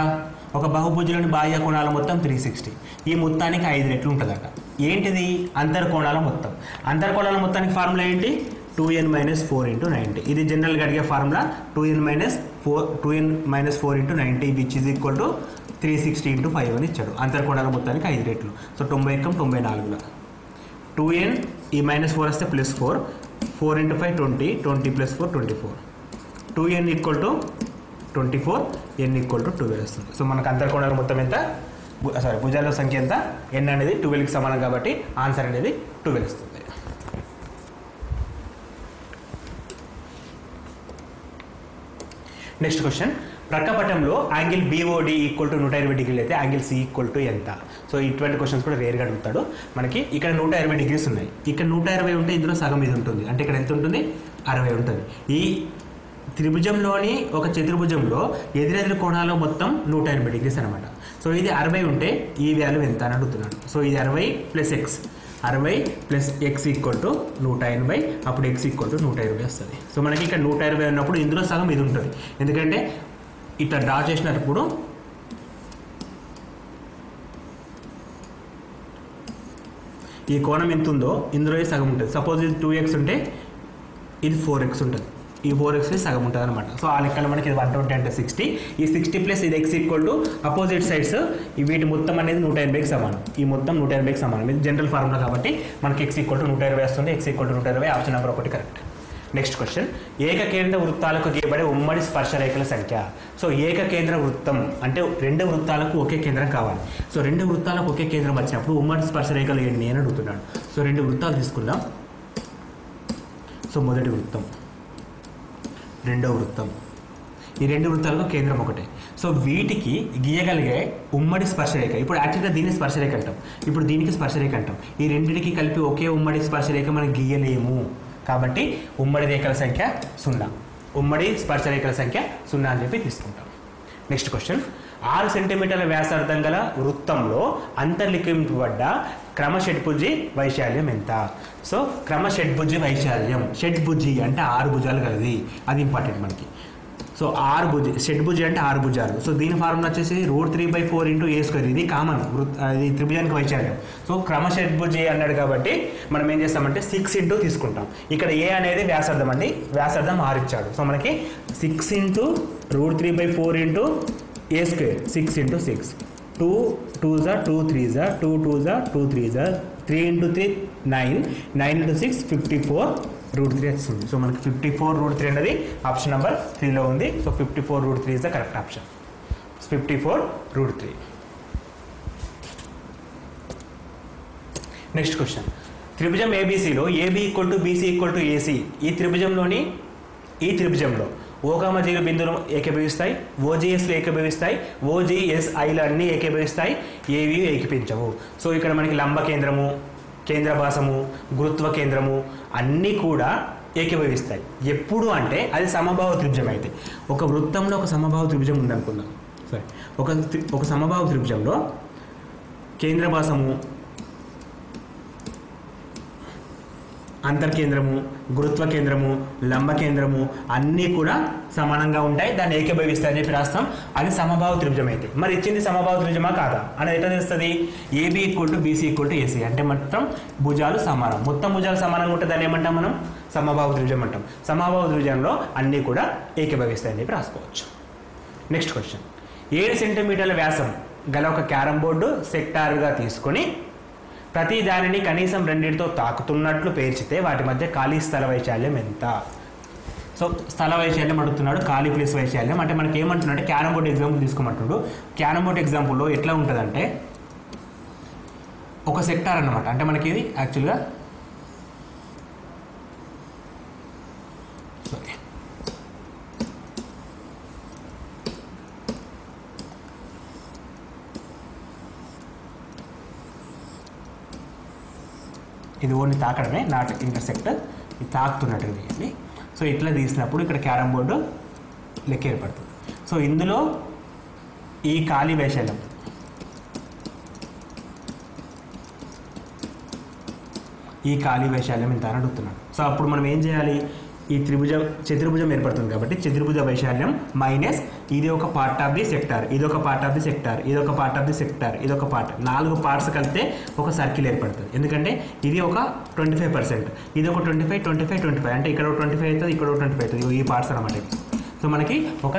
ఒక బహుభుజిలోని బాహ్య కోణాల మొత్తం త్రీ సిక్స్టీ. ఈ మొత్తానికి ఐదు రెట్లు ఉంటుందట. ఏంటిది? అంతర్కోణాల మొత్తం. అంతర్కోణాల మొత్తానికి ఫార్ములా ఏంటి? Two n minus four into ninety ఇది జనరల్గా అడిగే formula. Two n minus four two n minus four into ninety which is equal to three sixty into five అని ఇచ్చాడు. అంతర్కోణాల మొత్తానికి ఐదు రెట్లు. సో తొంభై ఎక్కం తొంభై నాలుగులో. టూ ఎన్ ఈ మైనస్ ఫోర్ వస్తే plus four. Four into five twenty. Twenty plus four twenty four. Two n equal to twenty four n equal to twelve వస్తుంది. సో మనకు అంతర్కోణాలు మొత్తం ఎంత? సారీ ah, భుజాల సంఖ్య ఎంత? ఎన్ అనేది ట్వెల్వ్కి సమానం కాబట్టి ఆన్సర్ అనేది ట్వెల్వ్ వస్తుంది. Next question ప్రక్కపటంలో angle B O D equal to నూట ఇరవై డిగ్రీలు అయితే యాంగిల్ సి ఈక్వల్ టు ఎంత? సో ఇటువంటి క్వశ్చన్స్ కూడా రేర్గా అడుగుతాడు. మనకి ఇక్కడ నూట ఇరవై డిగ్రీస్ ఉన్నాయి. ఇక్కడ నూట ఇరవై ఉంటే ఇందులో సగం ఇది ఉంటుంది. అంటే ఇక్కడ ఎంత ఉంటుంది? అరవై ఉంటుంది. ఈ త్రిభుజంలోని ఒక చతుర్భుజంలో ఎదురెదురు కోణాలు మొత్తం నూట ఎనభై డిగ్రీస్ అనమాట సో ఇది అరవై ఉంటే ఈ వాల్యూ ఎంత అని అడుగుతున్నాడు సో ఇది అరవై ప్లస్ ఎక్స్ అరవై ప్లస్ ఎక్స్ ఈక్వల్ టు నూట ఎనభై అప్పుడు ఎక్స్ ఈక్వల్ టు నూట ఇరవై వస్తుంది. సో మనకి ఇక్కడ నూట ఇరవై ఉన్నప్పుడు ఇందులో సగం ఇది ఉంటుంది. ఎందుకంటే ఇట్లా డ్రా చేసినప్పుడు ఈ కోణం ఎంత ఉందో ఇందులో సగం ఉంటుంది. సపోజ్ ఇది టూ ఎక్స్ ఉంటే ఇది ఫోర్ ఎక్స్ ఉంటుంది. ఈ ఫోర్ ఎక్స్ సగం ఉంటుంది అనమాట సో ఆ లెక్కలు మనకి ఇది వన్ ట్వంటీ అంటే సిక్స్టీ ఈ సిక్స్టీ ప్లస్ ఇది x equal to opposite sides వీటి మొత్తం అనేది నూట ఎనభైకి సమానం. ఈ మొత్తం నూట ఎనభైకి సమానం. ఇది జనరల్ ఫార్ములా కాబట్టి మనకి ఎక్స్ ఈక్వల్ టు నూట ఇరవై వస్తుంది. ఎక్స్ ఈక్వల్ టు నూట ఇరవై ఆప్షన్ నెంబర్ ఒకటి కరెక్ట్ నెక్స్ట్ క్వశ్చన్ ఏకకేంద్ర వృత్తాలకు గీయబడే ఉమ్మడి స్పర్శరేఖల సంఖ్య. సో ఏకకేంద్ర వృత్తం అంటే రెండు వృత్తాలకు ఒకే కేంద్రం కావాలి. సో రెండు వృత్తాలకు ఒకే కేంద్రం వచ్చినప్పుడు ఉమ్మడి స్పర్శరేఖలు ఏంటి అని అడుగుతున్నాడు. సో రెండు వృత్తాలు తీసుకుందాం. సో మొదటి వృత్తం. రెండో వృత్తం. ఈ రెండు వృత్తాలకు కేంద్రం ఒకటే. సో వీటికి గీయగలిగే ఉమ్మడి స్పర్శరేఖ. ఇప్పుడు యాక్చువల్గా దీన్ని స్పర్శరేఖ అంటాం. ఇప్పుడు దీనికి స్పర్శరేఖ అంటాం. ఈ రెండింటికి కలిపి ఒకే ఉమ్మడి స్పర్శరేఖ మనం గీయలేము. కాబట్టి ఉమ్మడి రేఖల సంఖ్య సున్నా. ఉమ్మడి స్పర్శరేఖల సంఖ్య సున్నా అని చెప్పి తీసుకుంటాం. నెక్స్ట్ క్వశ్చన్ ఆరు సెంటీమీటర్ల వ్యాసార్థం గల వృత్తంలో అంతర్లిఖింపబడ్డ క్రమ షడ్భుజి వైశాల్యం ఎంత? సో క్రమ షడ్భుజి వైశాల్యం. షడ్భుజి అంటే ఆరు భుజాలు కలది అది ఇంపార్టెంట్ మనకి. సో ఆరు షెడ్ షడ్భుజి అంటే ఆరు భుజాలు. సో దీని ఫార్ములా వచ్చేసి root three by four into a square. ఇది కామన్ ఇది త్రిభుజానికి వైశాల్యం. సో క్రమ షడ్భుజి అన్నాడు కాబట్టి మనం ఏం చేస్తామంటే సిక్స్ ఇంటూ తీసుకుంటాం. ఇక్కడ ఏ అనేది వ్యాసార్థం అండి? వ్యాసార్థం ఆరు ఇచ్చాడు. సో మనకి six into root three by four into a square? Six into six. Two two జా టూ త్రీ జా టూ టూ జా టూ త్రీ జా three into three nine. Nine into six fifty four. Root three వస్తుంది so మనకి fifty four root three అనేది option number త్రీలో ఉంది. So fifty four root three is the correct option fifty four root three next question త్రిభుజం ఏబీసీలో A B equal to B C equal to A C ఈ త్రిభుజంలోని ఈ త్రిభుజంలో ఓకామ zero బిందువులు ఏకీభవిస్తాయి. ఓజీఎస్లు ఏకీభవిస్తాయి. ఓజీఎస్ఐలు అన్నీ ఏకీభవిస్తాయి. ఏవి ఏకీపించవు. సో ఇక్కడ మనకి లంబ కేంద్రము కేంద్రభాసము గురుత్వ కేంద్రము అన్నీ కూడా ఏకీభవిస్తాయి. ఎప్పుడు అంటే అది సమభావ త్రిభుజం అయితే. ఒక వృత్తంలో ఒక సమభావ త్రిభుజం ఉందనుకుందాం. సరే. ఒక ఒక సమభావ త్రిభుజంలో కేంద్రభాసము అంతర్కేంద్రము గురుత్వ కేంద్రము లంబ కేంద్రము అన్నీ కూడా సమానంగా ఉంటాయి. దాన్ని ఏకీభవిస్తాయని చెప్పి రాస్తాం. అది సమభావ త్రిభుజం అయితే. మరి ఇచ్చింది సమభావ త్రిభుజమా కాదా? అనేది ఎట్లా తెలుస్తుంది? A B equal to B C equal to A C అంటే మొత్తం భుజాలు సమానం. మొత్తం భుజాలు సమానంగా ఉంటే దాన్ని ఏమంటాం మనం? సమభావ త్రిభుజం అంటాం. సమభావ త్రిభుజంలో అన్నీ కూడా ఏకీభవిస్తాయని చెప్పి రాసుకోవచ్చు. నెక్స్ట్ క్వశ్చన్ ఏడు సెంటీమీటర్ల వ్యాసం గల ఒక క్యారం బోర్డు సెక్టార్గా తీసుకొని ప్రతి దానిని కనీసం రెండింటితో తాకుతున్నట్లు పేర్చితే వాటి మధ్య ఖాళీ స్థల వైశాల్యం ఎంత? సో స్థల వైశాల్యం అడుగుతున్నాడు ఖాళీ ప్లేస్ వైశాల్యం. అంటే మనకి ఏమంటున్నాడు క్యారం బోర్డ్ ఎగ్జాంపుల్ తీసుకోమంటున్నాడు. క్యారం బోర్డ్ ఎగ్జాంపుల్లో ఎట్లా ఉంటుందంటే ఒక సెక్టార్ అన్నమాట. అంటే మనకి ఇది యాక్చువల్గా ఇది తాకడమే నాట్ ఇంటర్సెక్ట్ ఇది తాకుతున్నట్టుగా తీయండి. సో ఇట్లా తీసినప్పుడు ఇక్కడ క్యారమ్ బోర్డు లెక్క ఏర్పడుతుంది. సో ఇందులో ఈ ఖాళీ వైశాల్యం ఈ ఖాళీ వైశాల్యం ఇంత అని అడుగుతున్నాడు. సో అప్పుడు మనం ఏం చేయాలి? ఈ త్రిభుజం చతుర్భుజం ఏర్పడుతుంది కాబట్టి చతుర్భుజ వైశాల్యం మైనస్ ఇది ఒక పార్ట్ ఆఫ్ ది సెక్టార్ ఇది ఒక పార్ట్ ఆఫ్ ది సెక్టార్ ఇది ఒక పార్ట్ ఆఫ్ ది సెక్టార్ ఇది ఒక పార్ట్ నాలుగు పార్ట్స్ కలిపితే ఒక సర్కిల్ ఏర్పడుతుంది. ఎందుకంటే ఇది ఒక ట్వంటీ ఫైవ్ పర్సెంట్ ఇది ఒక twenty five twenty five twenty five అంటే ఇక్కడ ట్వంటీ ఫైవ్ అవుతుంది ఇక్కడ ట్వంటీ ఫైవ్ అవుతుంది. ఈ పార్ట్స్ అనమాట సో మనకి ఒక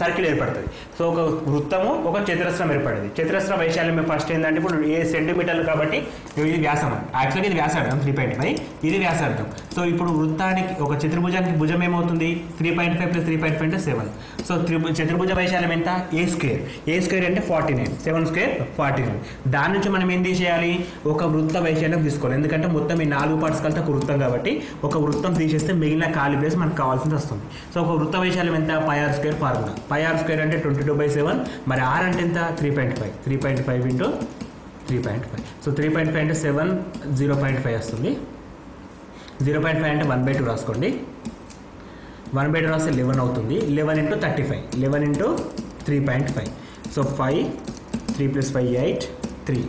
సర్కిల్ ఏర్పడుతుంది. సో ఒక వృత్తము ఒక చతురస్రం ఏర్పడింది. చతురస్ర వైశాల్యం ఫస్ట్ ఏంటంటే ఇప్పుడు ఏ సెంటీమీటర్లు కాబట్టి ఇది వ్యాసం యాక్చువల్గా ఇది వ్యాసార్థం త్రీ పాయింట్ ఫైవ్ ఇది వ్యాసార్థం. సో ఇప్పుడు వృత్తానికి ఒక చతుర్భుజానికి భుజం ఏమవుతుంది? Three point five plus three point five అంటే సెవెన్ సో త్రిభు చతుర్భుజ వైశాల్యం ఎంత? ఏ స్క్వేర్ ఏ స్క్వేర్ అంటే forty nine seven square forty nine దాని నుంచి మనం ఏం తీసేయాలి? ఒక వృత్త వైశాల్యం తీసుకోవాలి. ఎందుకంటే మొత్తం ఈ నాలుగు పార్ట్స్ కలిసి ఒక వృత్తం కాబట్టి ఒక వృత్తం తీసేస్తే మిగిలిన ఖాళీ ప్లేస్ మనకు కావాల్సింది వస్తుంది. సో ఒక వృత్త వైశాల్యం ఎంత? Pi r square formula pi r square అంటే ట్వంటీ టూ బై సెవెన్ మరి ఆర్ అంటే ఎంత? Three point five three point five into three point five so three point five అంటే సెవెన్ జీరో పాయింట్ ఫైవ్ వస్తుంది. జీరో పాయింట్ ఫైవ్ అంటే one by two రాసుకోండి. One by two రాస్తే eleven అవుతుంది. Eleven into thirty five eleven into three point five so five three plus five eight three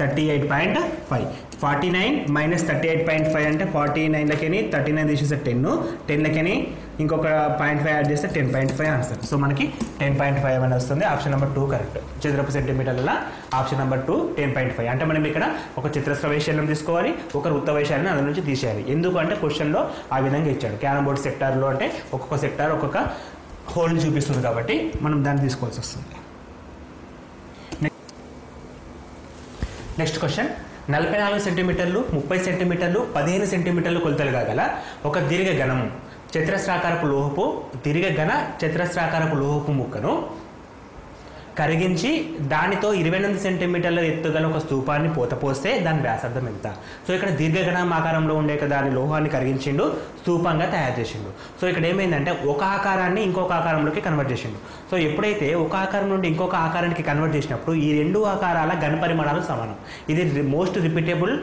thirty eight point five forty nine minus thirty eight point five అంటే forty నైన్లకని thirty nine తీసేస్తే ten టెన్లకని ఇంకొక point five add చేస్తే ten point five answer so మనకి ten point five అని వస్తుంది. Option number two correct చదరపు సెంటీమీటర్ల option number two ten point five అంటే మనం ఇక్కడ ఒక చిత్రస్ర వైశాల్యం తీసుకోవాలి ఒక వృత్త వైశాల్యం అందులో నుంచి తీసేయాలి. ఎందుకంటే క్వశ్చన్లో ఆ విధంగా ఇచ్చాడు. క్యారమ్ బోర్డ్ సెక్టార్లో అంటే ఒక్కొక్క సెక్టార్ ఒక్కొక్క హోల్ చూపిస్తుంది కాబట్టి మనం దాన్ని తీసుకోవాల్సి వస్తుంది. నెక్స్ట్ క్వశ్చన్ నలభై నాలుగు సెంటీమీటర్లు ముప్పై సెంటీమీటర్లు పదిహేను సెంటీమీటర్లు కొలతలు కాగల ఒక దీర్ఘ ఘనము. చతురస్రాకారపు లోహపు దీర్ఘ ఘన చతురస్రాకారపు లోహపు ముక్కను కరిగించి దానితో ఇరవై ఎనిమిది సెంటీమీటర్ల ఎత్తుగల ఒక స్తూపాన్ని పోతపోస్తే దాని వ్యాసార్థం ఎంత? సో ఇక్కడ దీర్ఘగణం ఆకారంలో ఉండే దాని లోహాన్ని కరిగించిండు స్తూపంగా తయారు చేసిండు. సో ఇక్కడ ఏమైందంటే ఒక ఆకారాన్ని ఇంకొక ఆకారంలోకి కన్వర్ట్ చేసిండు. సో ఎప్పుడైతే ఒక ఆకారం నుండి ఇంకొక ఆకారానికి కన్వర్ట్ చేసినప్పుడు ఈ రెండు ఆకారాల ఘన పరిమాణాలు సమానం. ఇది మోస్ట్ రిపీటబుల్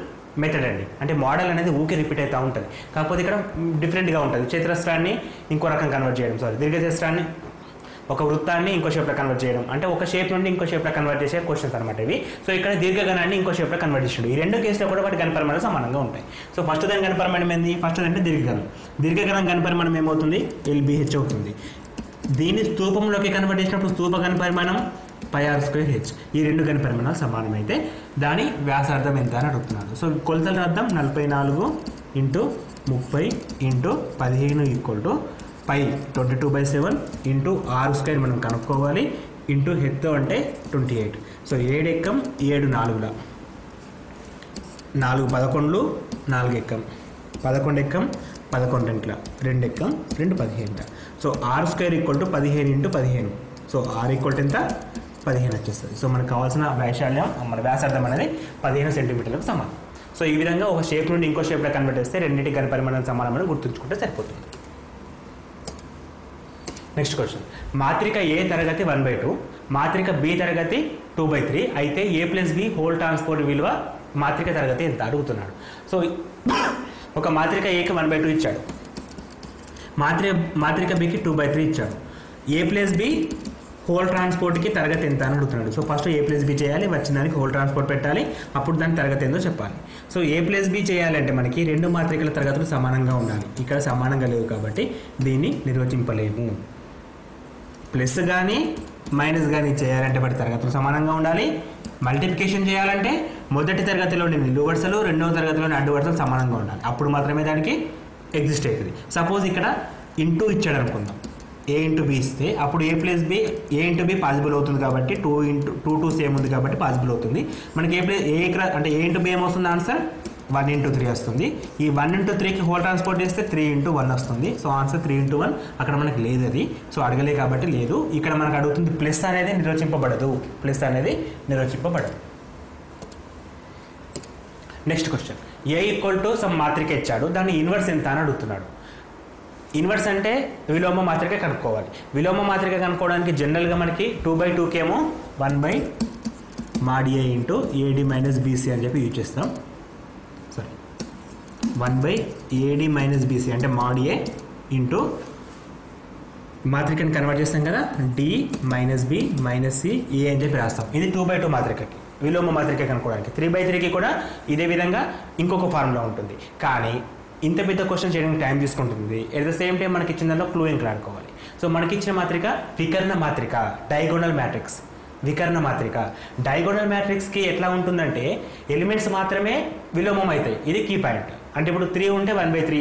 మెథడ్ అండి. అంటే మోడల్ అనేది ఊకే రిపీట్ అవుతూ ఉంటుంది. కాకపోతే ఇక్కడ డిఫరెంట్గా ఉంటుంది. చతురస్రాన్ని ఇంకో రకం కన్వర్ట్ చేయడం సారీ దీర్ఘచతురాన్ని ఒక వృత్తాన్ని ఇంకో షేప్లో కన్వర్ట్ చేయడం. అంటే ఒక షేప్ నుండి ఇంకో షేప్లో కన్వర్ట్ చేసే క్వశ్చన్స్ అనమాట ఇవి. సో ఇక్కడ దీర్ఘగణాన్ని ఇంకో షేప్లో కన్వర్ట్ చేసిండు. ఈ రెండు కేసులో కూడా వాటి గణపరిమాణం సమానంగా ఉంటాయి. సో ఫస్ట్ దాని గణపరిమాణం ఏంది? ఫస్ట్ అంటే దీర్ఘగణం. దీర్ఘగణం గణపరిమాణం ఏమవుతుంది? ఎల్బిహెచ్ అవుతుంది. దీన్ని స్థూపంలోకి కన్వర్ట్ చేసినప్పుడు స్థూప గణపరిమాణం పై ఆర్ స్క్వేర్ హెచ్ ఈ రెండు గణపరిమాణాలు సమానమైతే దాని వ్యాసార్థం ఎంత అని అడుగుతున్నాడు సో కొలతల అర్థం నలభై నాలుగు ఇంటూ ముప్పై ఇంటూ పదిహేను equal to pi twenty two by seven into ఆరు స్క్వేర్ మనం కనుక్కోవాలి. ఇంటూ హెత్ అంటే ట్వంటీ ఎయిట్ సో ఏడు ఎక్కం ఏడు నాలుగుల. నాలుగు పదకొండు నాలుగు ఎక్కం పదకొండు ఎక్కం పదకొండు రెంట్ల రెండు ఎక్కం రెండు పదిహేనుల. సో ఆరు స్క్వేర్ ఈక్వల్ టు పదిహేను ఇంటూ పదిహేను. సో ఆరు ఈక్వల్ టు ఎంత? పదిహేను వచ్చేస్తుంది. సో మనకు కావాల్సిన వైశాల్యం మన వ్యాసార్థం అనేది పదిహేను సెంటీమీటర్లకు సమానం. సో ఈ విధంగా ఒక షేప్ నుండి ఇంకో షేప్లో కన్వర్ట్ చేస్తే రెండింటి గణ పరిమాణం సమానమని గుర్తుంచుకుంటే సరిపోతుంది. నెక్స్ట్ క్వశ్చన్ మాత్రిక ఏ తరగతి వన్ బై టూ మాత్రిక బి తరగతి టూ బై త్రీ అయితే A plus B whole transpose విలువ మాత్రిక తరగతి ఎంత? అడుగుతున్నాడు. సో ఒక మాత్రిక ఏకి వన్ బై టూ ఇచ్చాడు. మాత్రిక మాత్రిక బికి టూ బై త్రీ ఇచ్చాడు. ఏ ప్లస్ బి హోల్ ట్రాన్స్పోర్ట్కి తరగతి ఎంత అని అడుగుతున్నాడు. So first A plus B చేయాలి వచ్చిన దానికి హోల్ ట్రాన్స్పోర్ట్ పెట్టాలి అప్పుడు దాని తరగతి ఏందో చెప్పాలి. సో ఏ ప్లస్ బి చేయాలంటే మనకి రెండు మాత్రికల తరగతులు సమానంగా ఉండాలి. ఇక్కడ సమానంగా లేవు కాబట్టి దీన్ని నిర్వచింపలేము. ప్లస్ కానీ మైనస్ కానీ చేయాలంటే వాటి తరగతులు సమానంగా ఉండాలి. మల్టిప్లికేషన్ చేయాలంటే మొదటి తరగతిలోని నిలువు వరుసలు రెండవ తరగతిలోని అడ్డు వరుసలు సమానంగా ఉండాలి. అప్పుడు మాత్రమే దానికి ఎగ్జిస్ట్ అవుతుంది. సపోజ్ ఇక్కడ ఇంటూ ఇచ్చాడు అనుకుందాం. ఏ ఇంటూ బి ఇస్తే అప్పుడు A plus B A into B possible అవుతుంది కాబట్టి two into two two same ఉంది కాబట్టి పాసిబుల్ అవుతుంది. మనకి ఏ ప్లస్ ఏ క్రా- అంటే ఏ ఇంటూ బి ఏమవుతుంది ఆన్సర్ వన్ ఇంటూ త్రీ వస్తుంది. ఈ వన్ ఇంటూ త్రీకి హోల్ ట్రాన్స్పోర్ట్ చేస్తే త్రీ ఇంటూ వన్ వస్తుంది. So answer three into one. అక్కడ మనకి లేదు అది. సో అడగలే కాబట్టి లేదు. ఇక్కడ మనకు అడుగుతుంది ప్లస్ అనేది నిర్వచింపబడదు. ప్లస్ అనేది నిర్వచింపబడదు. Next question A equal to some మాత్రిక ఇచ్చాడు. దాని ఇన్వర్స్ ఎంత అని అడుగుతున్నాడు. ఇన్వర్స్ అంటే విలోమ మాత్రిక కనుక్కోవాలి. విలోమ మాత్రిక కనుక్కోవడానికి జనరల్గా మనకి టూ బై టూకేమో వన్ బై మాడి A into AD minus BC అని చెప్పి యూజ్ చేస్తాం one by AD minus BC అంటే మాడ్ ఏ ఇంటూ మాత్రికని కన్వర్ట్ చేస్తాం కదా? D minus B minus C A అని చెప్పి రాస్తాం. ఇది టూ బై టూ మాత్రికకి విలోమ మాత్రిక కనుక్కోవడానికి త్రీ బై త్రీకి కూడా ఇదే విధంగా ఇంకొక ఫార్ములా ఉంటుంది. కానీ ఇంత పెద్ద క్వశ్చన్ చేయడానికి టైం తీసుకుంటుంది. ఎట్ ద సేమ్ టైం మనకి ఇచ్చిన దానిలో క్లూ ఇంకా ఆడుకోవాలి సో మనకి ఇచ్చిన మాత్రిక వికర్ణ మాత్రిక డైగోనల్ మ్యాట్రిక్స్ వికర్ణ మాత్రిక. డైగోనల్ మ్యాట్రిక్స్కి ఎట్లా ఉంటుందంటే ఎలిమెంట్స్ మాత్రమే విలోమం అవుతాయి. ఇది కీ పాయింట్ అంటే ఇప్పుడు త్రీ ఉంటే వన్ బై త్రీ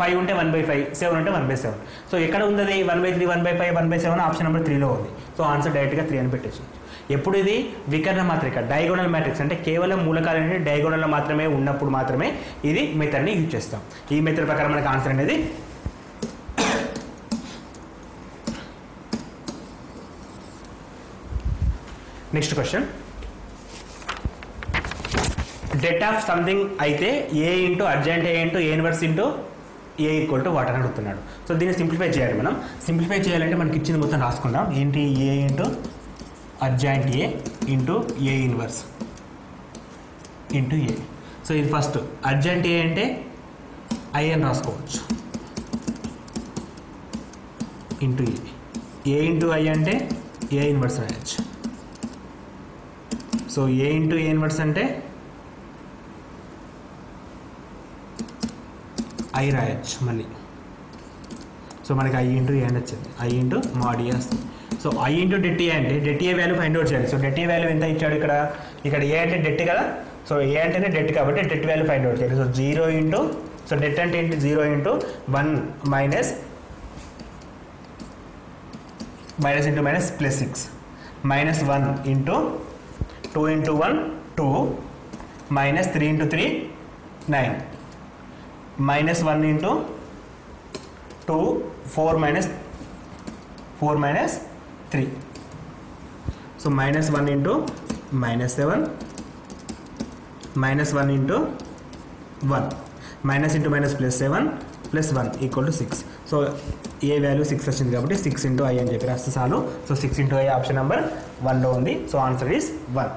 ఫైవ్ ఉంటే వన్ బై ఫైవ్ సెవెన్ ఉంటే వన్ బై సెవెన్ సో ఎక్కడ ఉంది అది one by three one by five one by seven option number త్రీలో ఉంది. సో ఆన్సర్ డైరెక్ట్గా త్రీ అని పెట్టేసి. ఎప్పుడు ఇది? వికర్ణ మాత్రిక డయాగోనల్ మ్యాట్రిక్స్ అంటే కేవలం మూలకాలు అనేది డయాగోనల్ మాత్రమే ఉన్నప్పుడు మాత్రమే ఇది మెథడ్ని యూజ్ చేస్తాం. ఈ మెథడ్ ప్రకారం మనకి ఆన్సర్ అనేది next question det of something అయితే A into adjoint A into A inverse into A equal to what అని అడుగుతున్నాడు. సో దీన్ని సింప్లిఫై చేయాలి మనం. సింప్లిఫై చేయాలంటే మనకి ఇచ్చింది మొత్తం రాసుకుందాం. ఏంటి A into adjoint A into A inverse? Into A. So ఇది ఫస్ట్ అర్జెంట్ ఏ అంటే ఐ అని రాసుకోవచ్చు. Into A. A into I అంటే ఏ ఇన్వర్స్ రాయొచ్చు. So A into A inverse అంటే ఐ రాయొచ్చు మళ్ళీ సో మనకి ఐ ఇంటూ ఏ అని వచ్చింది ఐ ఇంటూ మాడియస్ వస్తుంది. So I into det A అంటే det A value find out చేయాలి. సో డెట్ ఏ వాల్యూ ఎంత ఇచ్చాడు ఇక్కడ? ఇక్కడ ఏ అంటే డెట్ కదా? సో ఏ అంటేనే డెట్ కాబట్టి డెట్ వాల్యూ ఫైండ్ అవుట్ చేయాలి. So zero into so det అంటే ఏంటి? Zero into one minus minus into minus plus six. Minus one into two into one two. Minus three into three nine. Minus one into two four minus four minus three so minus one into minus seven minus one into one minus into minus plus seven plus one equal to six so A value six వచ్చింది కాబట్టి six into I అని చెప్పి రాస్తే చాలు. So six into I option number వన్లో ఉంది. So answer is one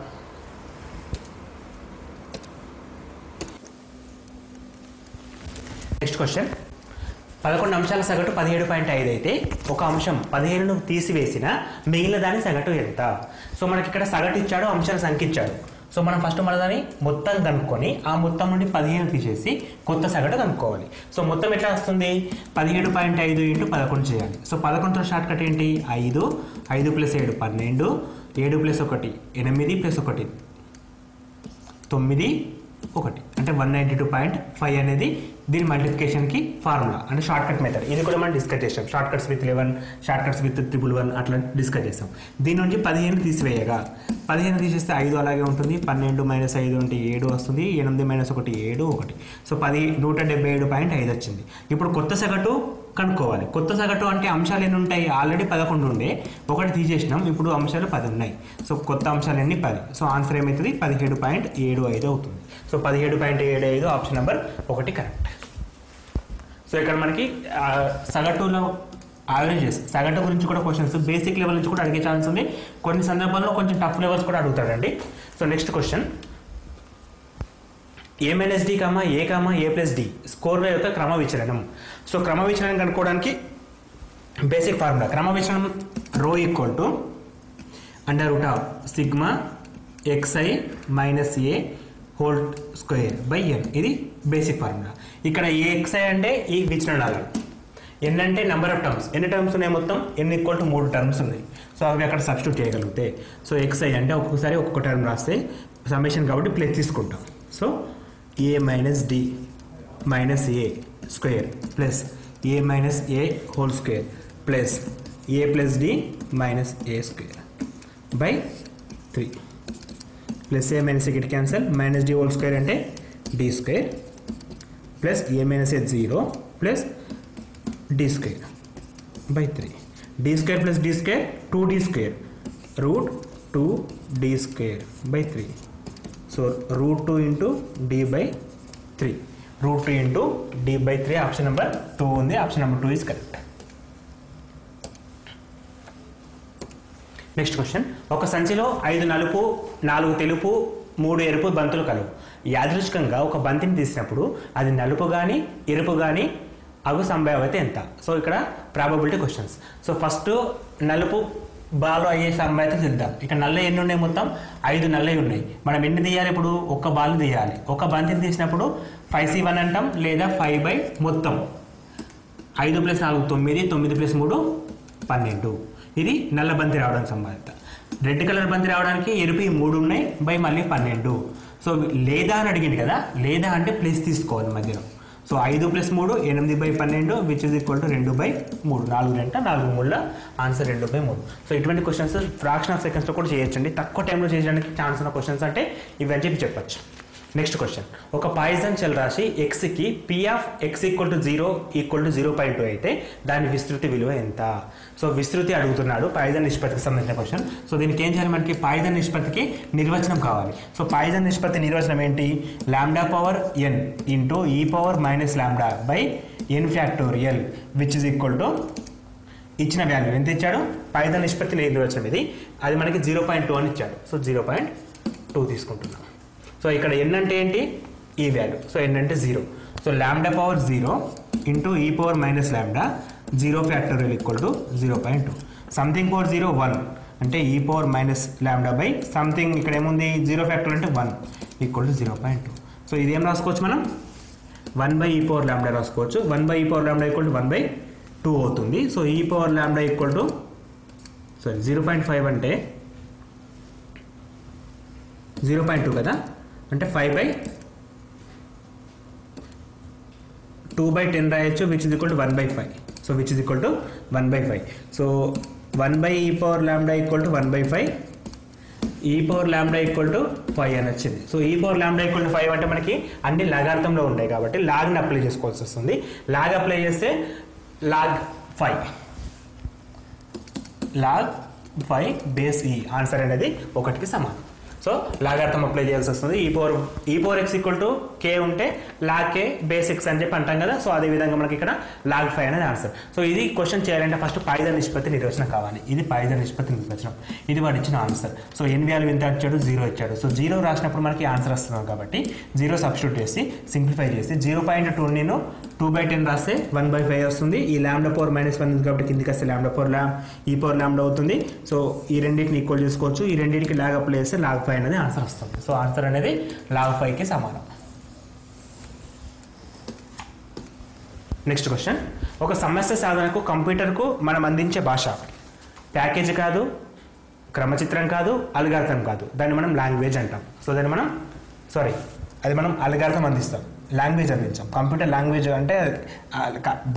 question పదకొండు అంశాల సగటు పదిహేడు పాయింట్ ఐదు అయితే ఒక అంశం పదిహేనును తీసివేసిన మిగిలిన దాని సగటు ఎంత? సో మనకి ఇక్కడ సగటు ఇచ్చాడు అంశాల సంఖ్య ఇచ్చాడు సో మనం ఫస్ట్ మన దాన్ని మొత్తం కనుక్కొని ఆ మొత్తం నుండి పదిహేను తీసేసి కొత్త సగటు కనుక్కోవాలి. సో మొత్తం ఎట్లా వస్తుంది? పదిహేడు పాయింట్ ఐదు ఇంటూ పదకొండు చేయాలి. సో పదకొండుతో షార్ట్ కట్ ఏంటి? ఐదు. ఐదు ప్లస్ ఏడు పన్నెండు. ఏడు ప్లస్ ఒకటి ఎనిమిది ప్లస్ ఒకటి తొమ్మిది. ఒకటి. అంటే one ninety two point five అనేది దీని మల్టిప్లికేషన్కి ఫార్ములా అంటే షార్ట్ కట్ మెథడ్ ఇది కూడా మనం డిస్కస్ చేసాం. Shortcuts with eleven shortcuts with triple one అట్లా డిస్కస్ చేసాం. దీని నుంచి పదిహేను తీసివేయగా. పదిహేను తీసేస్తే ఐదు అలాగే ఉంటుంది. పన్నెండు మైనస్ ఐదు అంటే ఏడు వస్తుంది. ఎనిమిది మైనస్ ఒకటి ఏడు ఒకటి. సో పది నూట డెబ్బై ఏడు పాయింట్ ఐదు వచ్చింది. ఇప్పుడు కొత్త సగటు కనుక్కోవాలి. కొత్త సగటు అంటే అంశాలు ఎన్ని ఉంటాయి? ఆల్రెడీ పదకొండు ఉండే. ఒకటి తీసేసినాం. ఇప్పుడు అంశాలు పది ఉన్నాయి. సో కొత్త అంశాలన్నీ పది. సో ఆన్సర్ ఏమవుతుంది పదిహేడు పాయింట్ ఏడు ఐదు అవుతుంది. సో పదిహేడు పాయింట్ ఏడు ఐదు ఆప్షన్ నెంబర్ ఒకటి కరెక్ట్. సో ఇక్కడ మనకి సగటులో యావరేజెస్ సగటు గురించి కూడా క్వశ్చన్స్ బేసిక్ లెవెల్ నుంచి కూడా అడిగే ఛాన్స్ ఉంది. కొన్ని సందర్భాల్లో కొంచెం టఫ్ లెవెల్స్ కూడా అడుగుతాడండి. So next question A minus D comma A comma A plus D స్కోర్ల యొక్క క్రమ విచలనం సో క్రమ విచలనం కనుక్కోవడానికి బేసిక్ ఫార్ములా క్రమ విచలనం rho equal to under root of sigma X I minus A whole square by N ఇది బేసిక్ ఫార్ములా ఇక్కడ ఏ ఎక్స్ఐ అంటే ఈ విచలనాలు ఎన్ అంటే నెంబర్ ఆఫ్ టర్మ్స్ ఎన్ని టర్మ్స్ ఉన్నాయి మొత్తం? ఎన్ ఈక్వల్ టు మూడు టర్మ్స్ ఉన్నాయి. సో అవి అక్కడ సబ్స్టిట్యూట్ చేయగలిగితే. సో ఎక్స్ఐ అంటే ఒక్కొక్కసారి ఒక్కొక్క టర్మ్ రాస్తే సమ్మేషన్ కాబట్టి ప్లస్ తీసుకుంటాం. So A minus D minus A square plus A minus A whole square plus A plus D minus A square by three plus A minus it cancel minus D whole square అంటే D square plus A minus A zero plus D square by three D square plus D square two D square root two D square by three so root two into D by three root two into D by three option number two ఉంది. Option number two is correct next question ఒక సంచిలో ఐదు నలుపు నాలుగు తెలుపు మూడు ఎరుపు బంతులు కలవు. యాదృచ్ఛికంగా ఒక బంతిని తీసినప్పుడు అది నలుపు కానీ ఎరుపు కానీ అగు సంభావ్యత ఎంత? సో ఇక్కడ ప్రాబబిలిటీ క్వశ్చన్స్ సో ఫస్ట్ నలుపు బాల్ అయ్యే అయితే చూద్దాం ఇక్కడ నల్ల ఎన్ని ఉన్నాయి మొత్తం? ఐదు నల్లవి ఉన్నాయి. మనం ఎన్ని తీయాలి ఇప్పుడు? ఒక్క బాల్ తీయాలి. ఒక బంతిని తీసినప్పుడు ఫైవ్ సి వన్ అంటాం లేదా ఫైవ్ బై మొత్తం? ఐదు ప్లస్ నాలుగు తొమ్మిది తొమ్మిది ప్లస్ మూడు పన్నెండు. ఇది నల్ల బంతి రావడానికి సంబంధిత. రెడ్ కలర్ బంతి రావడానికి ఎరుపు మూడు ఉన్నాయి బై మళ్ళీ పన్నెండు. సో లేదా అని అడిగింది కదా? లేదా అంటే ప్లస్ తీసుకోవాలి మధ్యలో. సో ఐదు ప్లస్ మూడు ఎనిమిది బై పన్నెండు విచ్ ఇస్ ఈక్వల్ టు రెండు బై మూడు. నాలుగు గంట నాలుగు మూడుల ఆన్సర్ రెండు బై మూడు. సో ఇటువంటి క్వశ్చన్స్ ఫ్రాక్షన్ ఆఫ్ సెకండ్స్లో కూడా చేయొచ్చండి. తక్కువ టైంలో చేయడానికి ఛాన్స్ ఉన్న క్వశ్చన్స్ అంటే ఇవి అని చెప్పి చెప్పచ్చు. నెక్స్ట్ క్వశ్చన్ ఒక పాయిజన్ చెల్ రాశి ఎక్స్కి P of X equal to zero equal to zero point two అయితే దాని విస్తృతి విలువ ఎంత? సో విస్తృతి అడుగుతున్నాడు. పాయిజన్ నిష్పత్తికి సంబంధించిన క్వశ్చన్. సో దీనికి ఏం చేయాలి మనకి? పాయిజన్ నిష్పత్తికి నిర్వచనం కావాలి. సో పాయిజన్ నిష్పత్తి నిర్వచనం ఏంటి? Lambda power N into E power minus lambda by N factorial which is equal to ఇచ్చిన వాల్యూ ఎంత ఇచ్చాడు? పాయిజన్ నిష్పత్తి నిర్వచనం ఇది. అది మనకి జీరో పాయింట్ టూ అని ఇచ్చాడు. సో జీరో పాయింట్ టూ తీసుకుంటున్నాం. సో ఇక్కడ ఎన్ అంటే ఏంటి? E ఈ వాల్యూ సో ఎన్ అంటే zero. So lambda power zero into E power minus lambda zero factorial equal to zero point two. Something power zero one అంటే E power minus lambda by something ఇక్కడ ఏముంది? Zero factor అంటే one equal to zero point two. So ఇది ఏం రాసుకోవచ్చు మనం? One by ఈ power lambda రాసుకోవచ్చు. One by E power lambda equal to one by two అవుతుంది. So E power lambda equal to sorry zero point five అంటే zero point two కదా? అంటే five by two by ten రాయొచ్చు which is equal to one by five so which is equal to one by five so one by E power lambda equal to one by five E power lambda equal to five అని వచ్చింది. So ఈ power lambda equal to five అంటే మనకి అన్ని లాగార్థంలో ఉంటాయి కాబట్టి లాగ్ని apply చేసుకోవాల్సి వస్తుంది. లాగ్ అప్లై చేస్తే log five log five base E answer అనేది ఒకటికి సమానం. సో లాగార్థం అప్లై చేయాల్సి వస్తుంది. E four E four X equal to K ఉంటే లాగ్ కే బేసిక్స్ అని చెప్పి అంటాం కదా. సో అదే విధంగా మనకి ఇక్కడ లాగ్ ఫైవ్ అనేది ఆన్సర్ సో ఇది క్వశ్చన్ చేయాలంటే ఫస్ట్ పాయిజన్ నిష్పత్తి నిర్వచనం కావాలి. ఇది పాయిజన్ నిష్పత్తి నిర్వచనం. ఇది వాడు ఇచ్చిన ఆన్సర్ సో ఎన్ వాల్యూ ఎంత ఇచ్చాడు? జీరో ఇచ్చాడు. సో జీరో రాసినప్పుడు మనకి ఆన్సర్ వస్తున్నాం కాబట్టి జీరో సబ్స్టిట్యూట్ చేసి సింప్లిఫై చేసి జీరో పాయింట్ టూ నేను టూ బై టెన్ రాస్తే వన్ బై ఫైవ్ వస్తుంది. ఈ ల్యాండా ఫోర్ మైనస్ వన్ ఉంది కాబట్టి కిందికి వస్తే ల్యాండా ఫోర్ ల్యామ్ ఈ ఫోర్ ల్యాండా అవుతుంది. సో ఈ రెండింటిని ఈక్వల్ చేసుకోవచ్చు. ఈ రెండింటికి లాగ్ అప్లై చేస్తే లాగ్ ఫైవ్ అనేది ఆన్సర్ వస్తుంది. సో ఆన్సర్ అనేది లాగ్ ఫైవ్కి సమానం. Next question. ఒక సమస్య సాధనకు కంప్యూటర్కు మనం అందించే భాష ప్యాకేజ్ కాదు క్రమచిత్రం కాదు అల్గార్థం కాదు. దాన్ని మనం లాంగ్వేజ్ అంటాం. సో దాన్ని మనం సారీ అది మనం అల్గార్థం అందిస్తాం. లాంగ్వేజ్ అందించాం. కంప్యూటర్ లాంగ్వేజ్ అంటే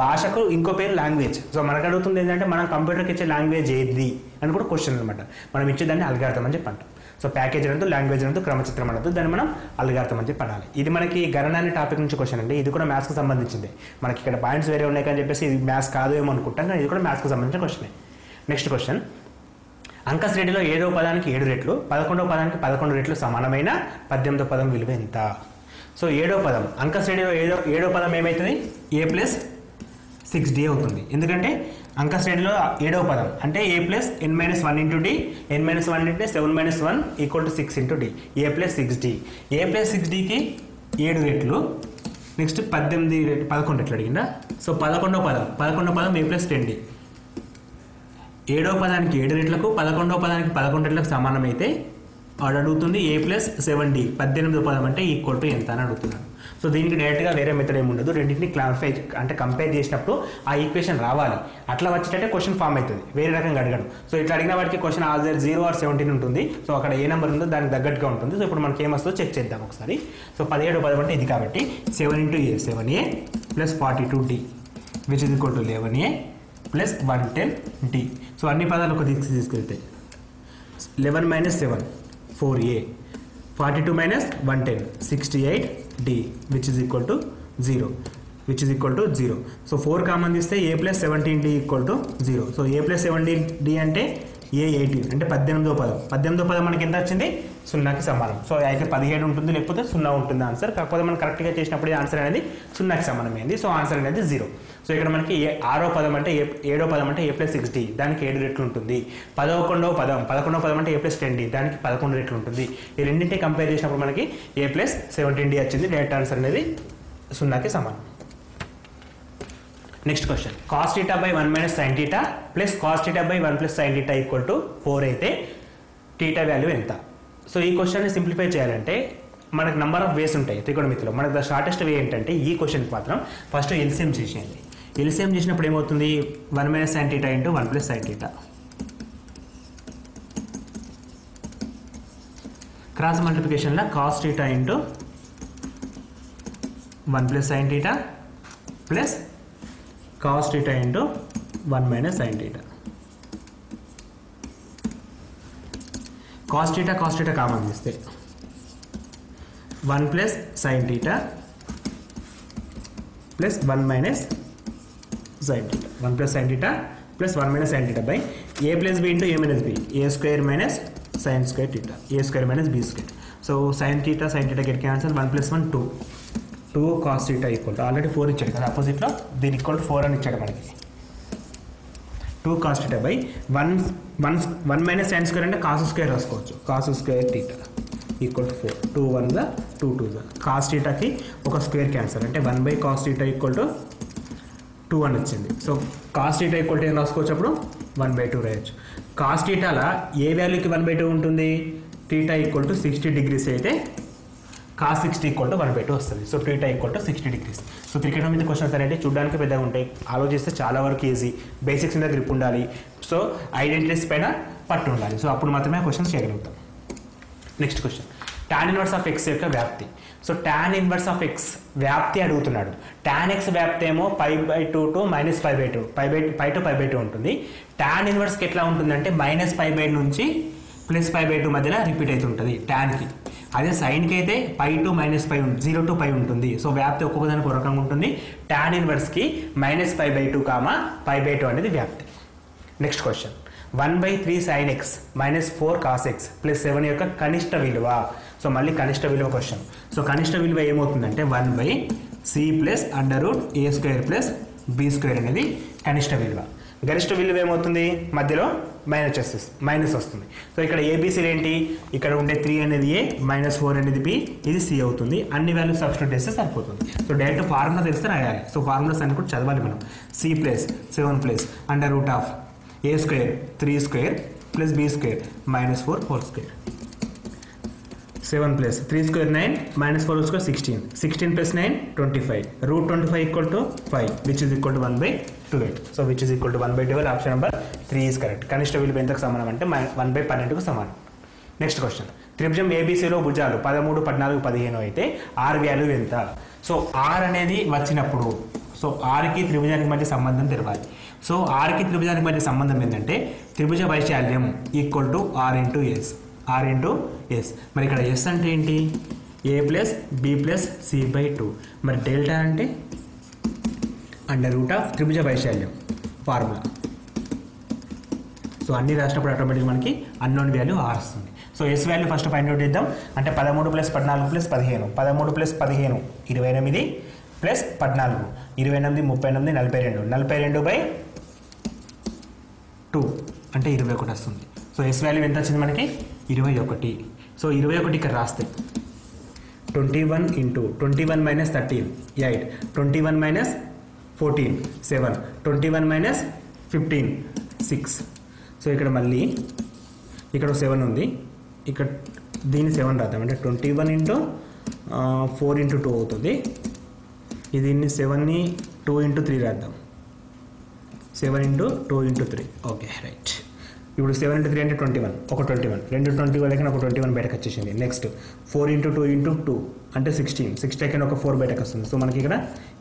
భాషకు ఇంకో పేరు లాంగ్వేజ్. సో మనకు అడుగుతుంది ఏంటంటే మనం కంప్యూటర్కి ఇచ్చే లాంగ్వేజ్ ఏది అని కూడా క్వశ్చన్ అనమాట మనం ఇచ్చేదాన్ని అల్గార్థం అని చెప్పి అంటాం. సో ప్యాకేజ్ అనదు లాంగ్వేజ్ అనదు క్రమచిత్రం అనదు దాన్ని మనం అల్గార్థం అని చెప్పి అనాలి. ఇది మనకి గణన అనే టాపిక్ నుంచి క్వశ్చన్ అండి. ఇది కూడా మ్యాథ్స్కి సంబంధించింది. మనకి ఇక్కడ పాయింట్స్ వేరే ఉన్నాయి కానీ చెప్పేసి ఇది మ్యాథ్స్ కాదు ఏమో అనుకుంటాం కానీ ఇది కూడా మ్యాథ్స్కి సంబంధించిన క్వశ్చనే నెక్స్ట్ క్వశ్చన్ అంక శ్రేణిలో ఏడవ పదానికి ఏడు రెట్లు పదకొండవ పదానికి పదకొండు రెట్లు సమానమైన పద్దెనిమిదో పదం విలువ ఎంత? సో ఏడో పదం. అంక శ్రేణిలో ఏడో ఏడో పదం ఏమవుతుంది? ఏ ప్లస్ సిక్స్ డి అవుతుంది. ఎందుకంటే అంక శ్రేణిలో ఏడవ పదం. అంటే A plus N minus one into D N minus one అంటే seven minus one equal to six into D. A plus six D? A plus six డికి ఏడు రెట్లు? నెక్స్ట్ పద్దెనిమిది రెట్లు పదకొండు రెట్లు అడిగిందా? సో పదకొండవ పదం. పదకొండవ పదం ఏ ప్లస్ టెన్ డి. ఏడవ పదానికి ఏడు రెట్లకు పదకొండవ పదానికి పదకొండు రెట్లకు సమానమైతే వాడు అడుగుతుంది ఏ ప్లస్ సెవెన్ డి. పద్దెనిమిదో పదం అంటే ఈక్వల్ టు ఎంత అని అడుగుతున్నాడు. సో దీనికి డైరెక్ట్గా వేరే మెథడ్ ఏమి ఉండదు. రెండింటిని క్లారిఫై అంటే కంపేర్ చేసినప్పుడు ఆ ఈక్వేషన్ రావాలి. అట్లా వచ్చేటట్టే క్వశ్చన్ ఫామ్ అవుతుంది. వేరే రకంగా అడగడం. సో ఇట్లా అడిగిన వాటికి question already zero or seventeen ఉంటుంది. సో అక్కడ ఏ నెంబర్ ఉందో దానికి తగ్గట్టుగా ఉంటుంది. సో ఇప్పుడు మనకి ఏమొస్తుందో చెక్ చేద్దాం ఒకసారి. సో పదిహేడు పది అంటే ఇది కాబట్టి seven into A seven A plus forty two D which is equal to eleven A plus one ten D so అన్ని పదాలు ఒక తీసుకు తీసుకెళ్తే eleven minus seven four A forty two minus one ten sixty eight D which is equal to zero which is equal to zero so four common తీస్తే A plus seventeen D equal to zero so A plus seventeen D అంటే ఏ eighteen అంటే పద్దెనిమిదో పదం. పద్దెనిమిదో పదం మనకి ఎంత వచ్చింది? సున్నాకి సమానం. సో అయితే పదిహేడు ఉంటుంది లేకపోతే సున్నా ఉంటుంది ఆన్సర్ కాకపోతే మనం కరెక్ట్గా చేసినప్పుడు ఆన్సర్ అనేది సున్నాకి సమానమైంది సో ఆన్సర్ అనేది జీరో సో ఇక్కడ మనకి ఏ ఆరో పదం అంటే ఏ ఏడో పదం అంటే ఏ ప్లస్ సిక్స్ డి దానికి ఏడు రెట్లు ఉంటుంది. పదకొండవ పదం. పదకొండవ పదం అంటే ఏ ప్లస్ టెన్ డి దానికి పదకొండు రెట్లు ఉంటుంది. ఈ రెండింటిని కంపేర్ చేసినప్పుడు మనకి ఏ ప్లస్ సెవెంటీన్ డి వచ్చింది. డైరెక్ట్ ఆన్సర్ అనేది సున్నాకి సమానం. Next question cos theta by one minus sine theta plus cos theta by one plus sine theta equal to four అయితే టీటా వాల్యూ ఎంత? సో ఈ క్వశ్చన్ని సింప్లిఫై చేయాలంటే మనకు నెంబర్ ఆఫ్ వేస్ ఉంటాయి త్రికోణమితిలో. మనకు ద షార్టెస్ట్ వే ఏంటంటే ఈ క్వశ్చన్కి మాత్రం ఫస్ట్ ఎల్సిఎం చేసేయండి. ఎల్సిఎం చేసినప్పుడు ఏమవుతుంది? One minus sine theta into one plus sine theta cross మల్టిప్లికేషన్లో cos theta into one plus sine theta plus cos theta into one minus sine theta cos theta cos theta common తీస్తే one plus sine theta plus one minus sine theta one plus sine theta plus one minus sine theta by A plus B into A minus B A square minus sine square theta A square minus B square so sine theta sine theta get cancel one plus one two two cos theta equal already four ఇచ్చాడు కదా ఆపోజిట్లో దీని equal to four అని ఇచ్చాడు మనకి. Two cos theta by one one one minus sine square అంటే cos square రాసుకోవచ్చు. Cos square theta equal to four two one the two two the cos ఒక స్క్వేర్ క్యాన్సర్ అంటే one by cos theta equal to two అని వచ్చింది. So cos theta equal to ఏం రాసుకోవచ్చు అప్పుడు? One by two రాయొచ్చు. Cos టీటాలా ఏ వాల్యూకి వన్ బై టూ ఉంటుంది? Theta equal to sixty degrees అయితే cos sixty equal to one by two వస్తుంది. So theta equal to sixty degrees so cricket మీద క్వశ్చన్స్ అనేవి చూడడానికి పెద్దగా ఉంటాయి. ఆలోచిస్తే చాలా వరకు ఈజీ బేసిక్స్ మీద గ్రిప్ ఉండాలి. సో ఐడెంటిటీస్ పైన పట్టు ఉండాలి. సో అప్పుడు మాత్రమే క్వశ్చన్స్ చేయగలుగుతాం. Next question tan inverse of x యొక్క వ్యాప్తి. So tan inverse of x వ్యాప్తి అడుగుతున్నాడు. టాన్ ఎక్స్ వ్యాప్తి ఏమో pi by two to minus five by two pi by pi to pi by two ఉంటుంది. టాన్ ఇన్వర్స్కి ఎట్లా ఉంటుందంటే మైనస్ ఫైవ్ బై నుంచి ప్లస్ ఫైవ్ బై టూ మధ్యలో రిపీట్ అవుతుంటుంది. టాన్కి అదే సైన్కి అయితే pi to minus pi zero to pi ఉంటుంది. సో వ్యాప్తి ఒక్కొక్క దానికి ఒక రకంగా ఉంటుంది. Tan ఇన్వర్స్కి minus five by two comma pi by two అనేది వ్యాప్తి. Next question one by three sine x minus four cos x plus seven యొక్క కనిష్ట విలువ. సో మళ్ళీ కనిష్ట విలువ క్వశ్చన్ సో కనిష్ట విలువ ఏమవుతుందంటే one by c plus under root a square plus b square అనేది కనిష్ట విలువ. గరిష్ట విలువ ఏమవుతుంది? మధ్యలో మైనస్ చేస్తుంది మైనస్ వస్తుంది. సో ఇక్కడ ఏబీసీలు ఏంటి? ఇక్కడ ఉండే త్రీ అనేది ఏ మైనస్ ఫోర్ అనేది బి ఇది సి అవుతుంది. అన్ని వాల్యూస్ సబ్స్టిట్యూట్ చేస్తే సరిపోతుంది. సో డైరెక్ట్ ఫార్ములా తెలిస్తే రాయాలి. సో ఫార్ములాస్ అన్ని కూడా చదవాలి మనం. C plus seven plus under root of a square three square plus b square minus four whole square seven plus three square nine minus four square sixteen sixteen plus nine twenty five root twenty five equal to five which is equal to one by twelve so which is equal to one by twelve option number three is correct కనిష్ట విలువ ఎంతకు సమానం అంటే one by పన్నెండుకు సమానం. Next question త్రిభుజం ఏబీసీలో భుజాలు పదమూడు పద్నాలుగు పదిహేను అయితే ఆర్ వాల్యూ ఎంత? సో ఆర్ అనేది వచ్చినప్పుడు సో ఆర్కి త్రిభుజానికి మధ్య సంబంధం తెలవాలి సో ఆర్కి త్రిభుజానికి మధ్య సంబంధం ఏంటంటే త్రిభుజ వైశాల్యం equal to r into s r into s మరి ఇక్కడ ఎస్ అంటే ఏంటి? A plus b plus c by two మరి డెల్టా అంటే? అండర్ రూట్ ఆఫ్ త్రిభుజ వైశాల్యం ఫార్ములా సో అన్ని రాసినప్పుడు ఆటోమేటిక్ మనకి అన్నోన్ వాల్యూ ఆర్ వస్తుంది. So s value first find out చేద్దాం. అంటే పదమూడు ప్లస్ పద్నాలుగు ప్లస్ పదిహేను. పదమూడు ప్లస్ పదిహేను ఇరవై ఎనిమిది ప్లస్ పద్నాలుగు. ఇరవై ఎనిమిది ముప్పై ఎనిమిది నలభై రెండు నలభై రెండు బై టూ అంటే ఇరవై ఒకటి వస్తుంది. సో ఎస్ వాల్యూ ఎంత వచ్చింది మనకి? ఇరవై ఒకటి. సో ఇరవై ఒకటి ఇక్కడ రాస్తే. Twenty one into twenty one minus thirteen eight twenty one minus fourteen seven twenty one minus fifteen six so ఇక్కడ మళ్ళీ ఇక్కడ సెవెన్ ఉంది. ఇక్కడ దీన్ని సెవెన్ రాద్దాం. అంటే twenty one into four into two అవుతుంది. ఇది దీన్ని సెవెన్ని టూ ఇంటూ త్రీ రాద్దాం. Seven into two into three okay right ఇప్పుడు సెవెన్ ఇంటూ త్రీ అంటే ట్వంటీ వన్ ఒక ట్వంటీ వన్ రెండు ట్వంటీ వన్ ఒక ట్వంటీ వన్ బయటకు వచ్చేసింది. Next four into two into two అంటే సిక్స్టీన్ సిక్స్టీ లెక్కన ఒక ఫోర్ బయటకు వస్తుంది. సో మనకి ఇక్కడ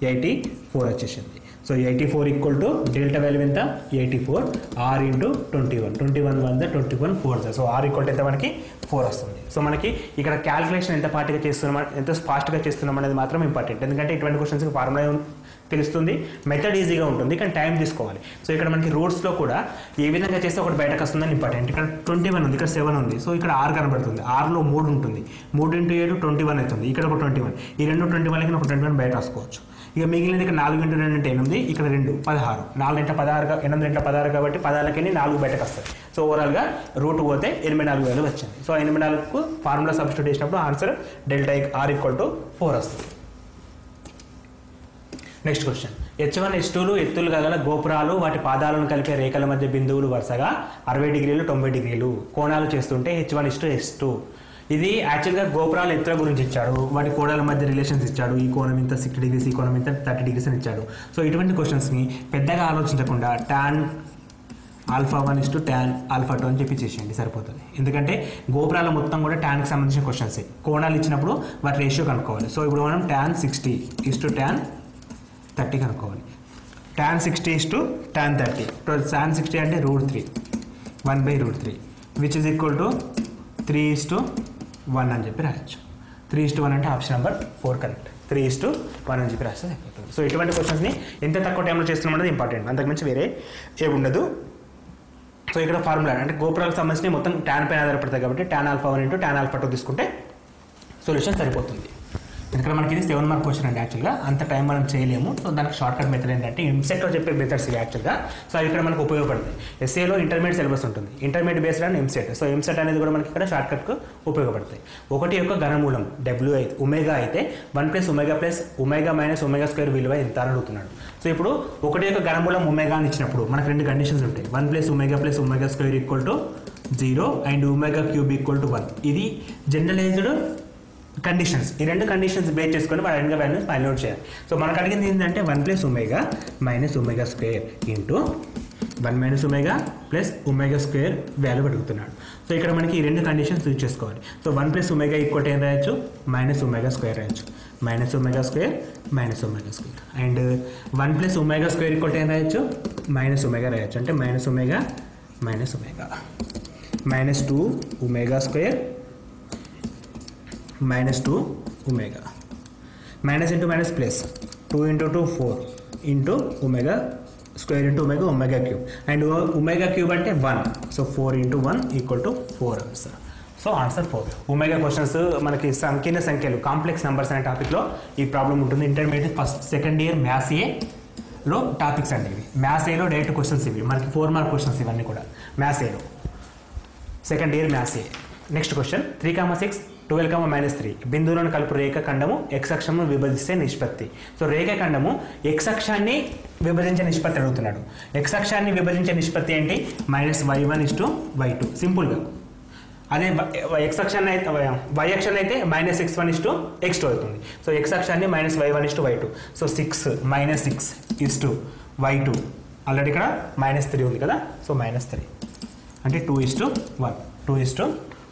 ఎయిటీ ఫోర్ వచ్చేసింది. So eighty four equal to delta value ఎంత? Eighty four r into twenty one twenty one one twenty one four so r equal ఎంత మనకి? ఫోర్ వస్తుంది. సో మనకి ఇక్కడ క్యాలిక్యులేషన్ ఎంత పార్టీగా చేస్తున్నాం? ఎంత ఫాస్ట్గా చేస్తున్నాం అనేది మాత్రం ఇంపార్టెంట్ ఎందుకంటే ఇటువంటి క్వశ్చన్స్కి ఫార్ములా తెలుస్తుంది. మెథడ్ ఈజీగా ఉంటుంది. కానీ టైం తీసుకోవాలి. సో ఇక్కడ మనకి రూట్స్లో కూడా ఏ విధంగా చేస్తే ఒకటి బయటకు వస్తుందని ఇంపార్టెంట్. ఇక్కడ ట్వంటీ వన్ ఉంది. ఇక్కడ సెవెన్ ఉంది. సో ఇక్కడ ఆర్ కనబడుతుంది. ఆర్లో మూడు ఉంటుంది. మూడు ఇంటూ ఏడు ట్వంటీ వన్ అవుతుంది. ఇక్కడ ఒక ట్వంటీ వన్ ఈ రెండు ట్వంటీ వన్కి ఒక ట్వంటీ వన్ బయట రాసుకోవచ్చు. ఇక మిగిలినది ఇక్కడ నాలుగు ఇంటూ రెండు అంటే ఎనిమిది. ఇక్కడ రెండు పదహారు. నాలుగు ఇంట పదహారు ఎనిమిది ఇంట పదహారు కాబట్టి పదహారులకి నాలుగు బయటకు వస్తాయి. సో ఓవరాల్గా రూట్ పోతే ఎనిమిది నాలుగు వేలు వచ్చింది. సో ఎనిమిది నాలుగుకు ఫార్ములా సబ్స్టిట్యూట్ చేసినప్పుడు answer delta r equal to four వస్తుంది. Next question h one h tool ఎత్తులు గల గోపురాలు వాటి పాదాలను కలిపే రేఖల మధ్య బిందువులు వరుసగా అరవై డిగ్రీలు తొంభై డిగ్రీలు కోణాలు చేస్తుంటే h one h two h two ఇది యాక్చువల్గా గోపురాల ఎత్తుల గురించి ఇచ్చాడు. వాటి కోణాల మధ్య రిలేషన్స్ ఇచ్చాడు. ఈ కోణం ఇంత సిక్స్టీ డిగ్రీస్ ఈ కోణం ఇంత థర్టీ డిగ్రీస్ అని ఇచ్చాడు. సో ఇటువంటి క్వశ్చన్స్ని పెద్దగా ఆలోచించకుండా tan alpha one is to tan alpha two అని చెప్పి చేసేయండి సరిపోతుంది. ఎందుకంటే గోపురాల మొత్తం కూడా ట్యాన్కి సంబంధించిన క్వశ్చన్సే కోణాలు ఇచ్చినప్పుడు వాటి రేషియో కనుక్కోవాలి. సో ఇప్పుడు మనం tan sixty is to tan thirty కనుక్కోవాలి. Tan sixty is to tan thirty tan sixty అంటే root three one by root three which is equal to three is to one అని చెప్పి రాయొచ్చు. త్రీ ఇస్ టు వన్ అంటే option number four correct three is to one అని చెప్పి రాస్తే అయిపోతుంది so ఇటువంటి క్వశ్చన్స్ని ఎంత తక్కువ టైంలో చేస్తున్నాం అనేది ఇంపార్టెంట్ అంతకుమించి వేరే ఏమి ఉండదు. సో ఇక్కడ ఫార్ములా అంటే గోపురాలకు సంబంధించి మొత్తం ట్యాన్ పైన ఆధారపడతాయి కాబట్టి tan alpha one into tan alpha two తీసుకుంటే సొల్యూషన్ సరిపోతుంది. ఇక్కడ మనకి ఇది సెవెన్ మార్క్ క్వశ్చన్ అండి యాక్చువల్గా అంత టైం మనం చేయలేము. సో దానికి షార్ట్ కట్ మెథడ్ ఏంటంటే ఎంసెట్లో చెప్పే మెథడ్స్ ఇవి యాక్చువల్గా సో అవి ఇక్కడ మనకు ఉపయోగపడతాయి. ఎస్ఏలో ఇంటర్మీడియట్ సిలబస్ ఉంటుంది. Intermediate based and EAMCET so EAMCET అనేది కూడా మనకి ఇక్కడ షార్ట్ కట్కు ఉపయోగపడతాయి. ఒకటి యొక్క ఘనమూలం డబ్ల్యూ అయితే ఉమేగా అయితే one plus omega plus omega minus omega square విలువ ఎంత అని అడుగుతున్నాడు. సో ఇప్పుడు ఒకటి యొక్క ఘనమూలం ఉమేగా అని ఇచ్చినప్పుడు మనకు రెండు కండిషన్స్ ఉంటాయి. One plus omega plus omega square equal to zero and omega cube equal to one ఇది జనరలైజ్డ్ కండిషన్స్ ఈ రెండు కండిషన్స్ బేస్ చేసుకొని మన రెండు వాల్యూస్ ఫైండ్ అవుట్ చేయాలి. సో మనకు అడిగింది ఏంటంటే one plus omega minus omega square into one minus omega plus omega square value అడుగుతున్నాడు. సో ఇక్కడ మనకి ఈ రెండు కండిషన్స్ యూజ్ చేసుకోవాలి. So one plus omega equal ఏం రాయొచ్చు? మైనస్ ఒమేగా స్క్వేర్ రాయొచ్చు. Minus omega square minus omega square and one plus omega square equal ఏం రాయొచ్చు? మైనస్ ఒమేగా రాయొచ్చు. అంటే minus omega minus omega minus two omega square minus two omega minus into minus plus two into two four into omega square into omega omega cube and omega cube అంటే one so four into one equal to four answer so answer four omega questions మనకి సంకీర్ణ సంఖ్యలు complex numbers అనే టాపిక్లో ఈ problem ఉంటుంది. Intermediate first second year maths A లో topics అండి ఇవి. మ్యాథ్స్ ఏలో డైరెక్ట్ క్వశ్చన్స్ ఇవి. మనకి ఫోర్ మార్క్ క్వశ్చన్స్ ఇవన్నీ కూడా. మ్యాథ్స్ ఏలో second year maths A. Next question three comma six twelve comma minus three బిందువులను కలుపు రేఖ ఖండము ఎక్స్ అక్షము విభజిస్తే నిష్పత్తి. సో రేఖ ఖండము ఎక్స్ అక్షాన్ని విభజించే నిష్పత్తి అడుగుతున్నాడు. ఎక్స్ అక్షాన్ని విభజించే నిష్పత్తి ఏంటి minus y one is to y two సింపుల్గా అదే ఎక్స్ అక్షాన్ని అయితే వై అక్షాన్ని అయితే minus x one is to x two అవుతుంది. సో ఎక్స్ అక్షాన్ని minus y one is to y two so six minus six is to y two already ఇక్కడ minus three ఉంది కదా? సో మైనస్ త్రీ అంటే two is to one two is to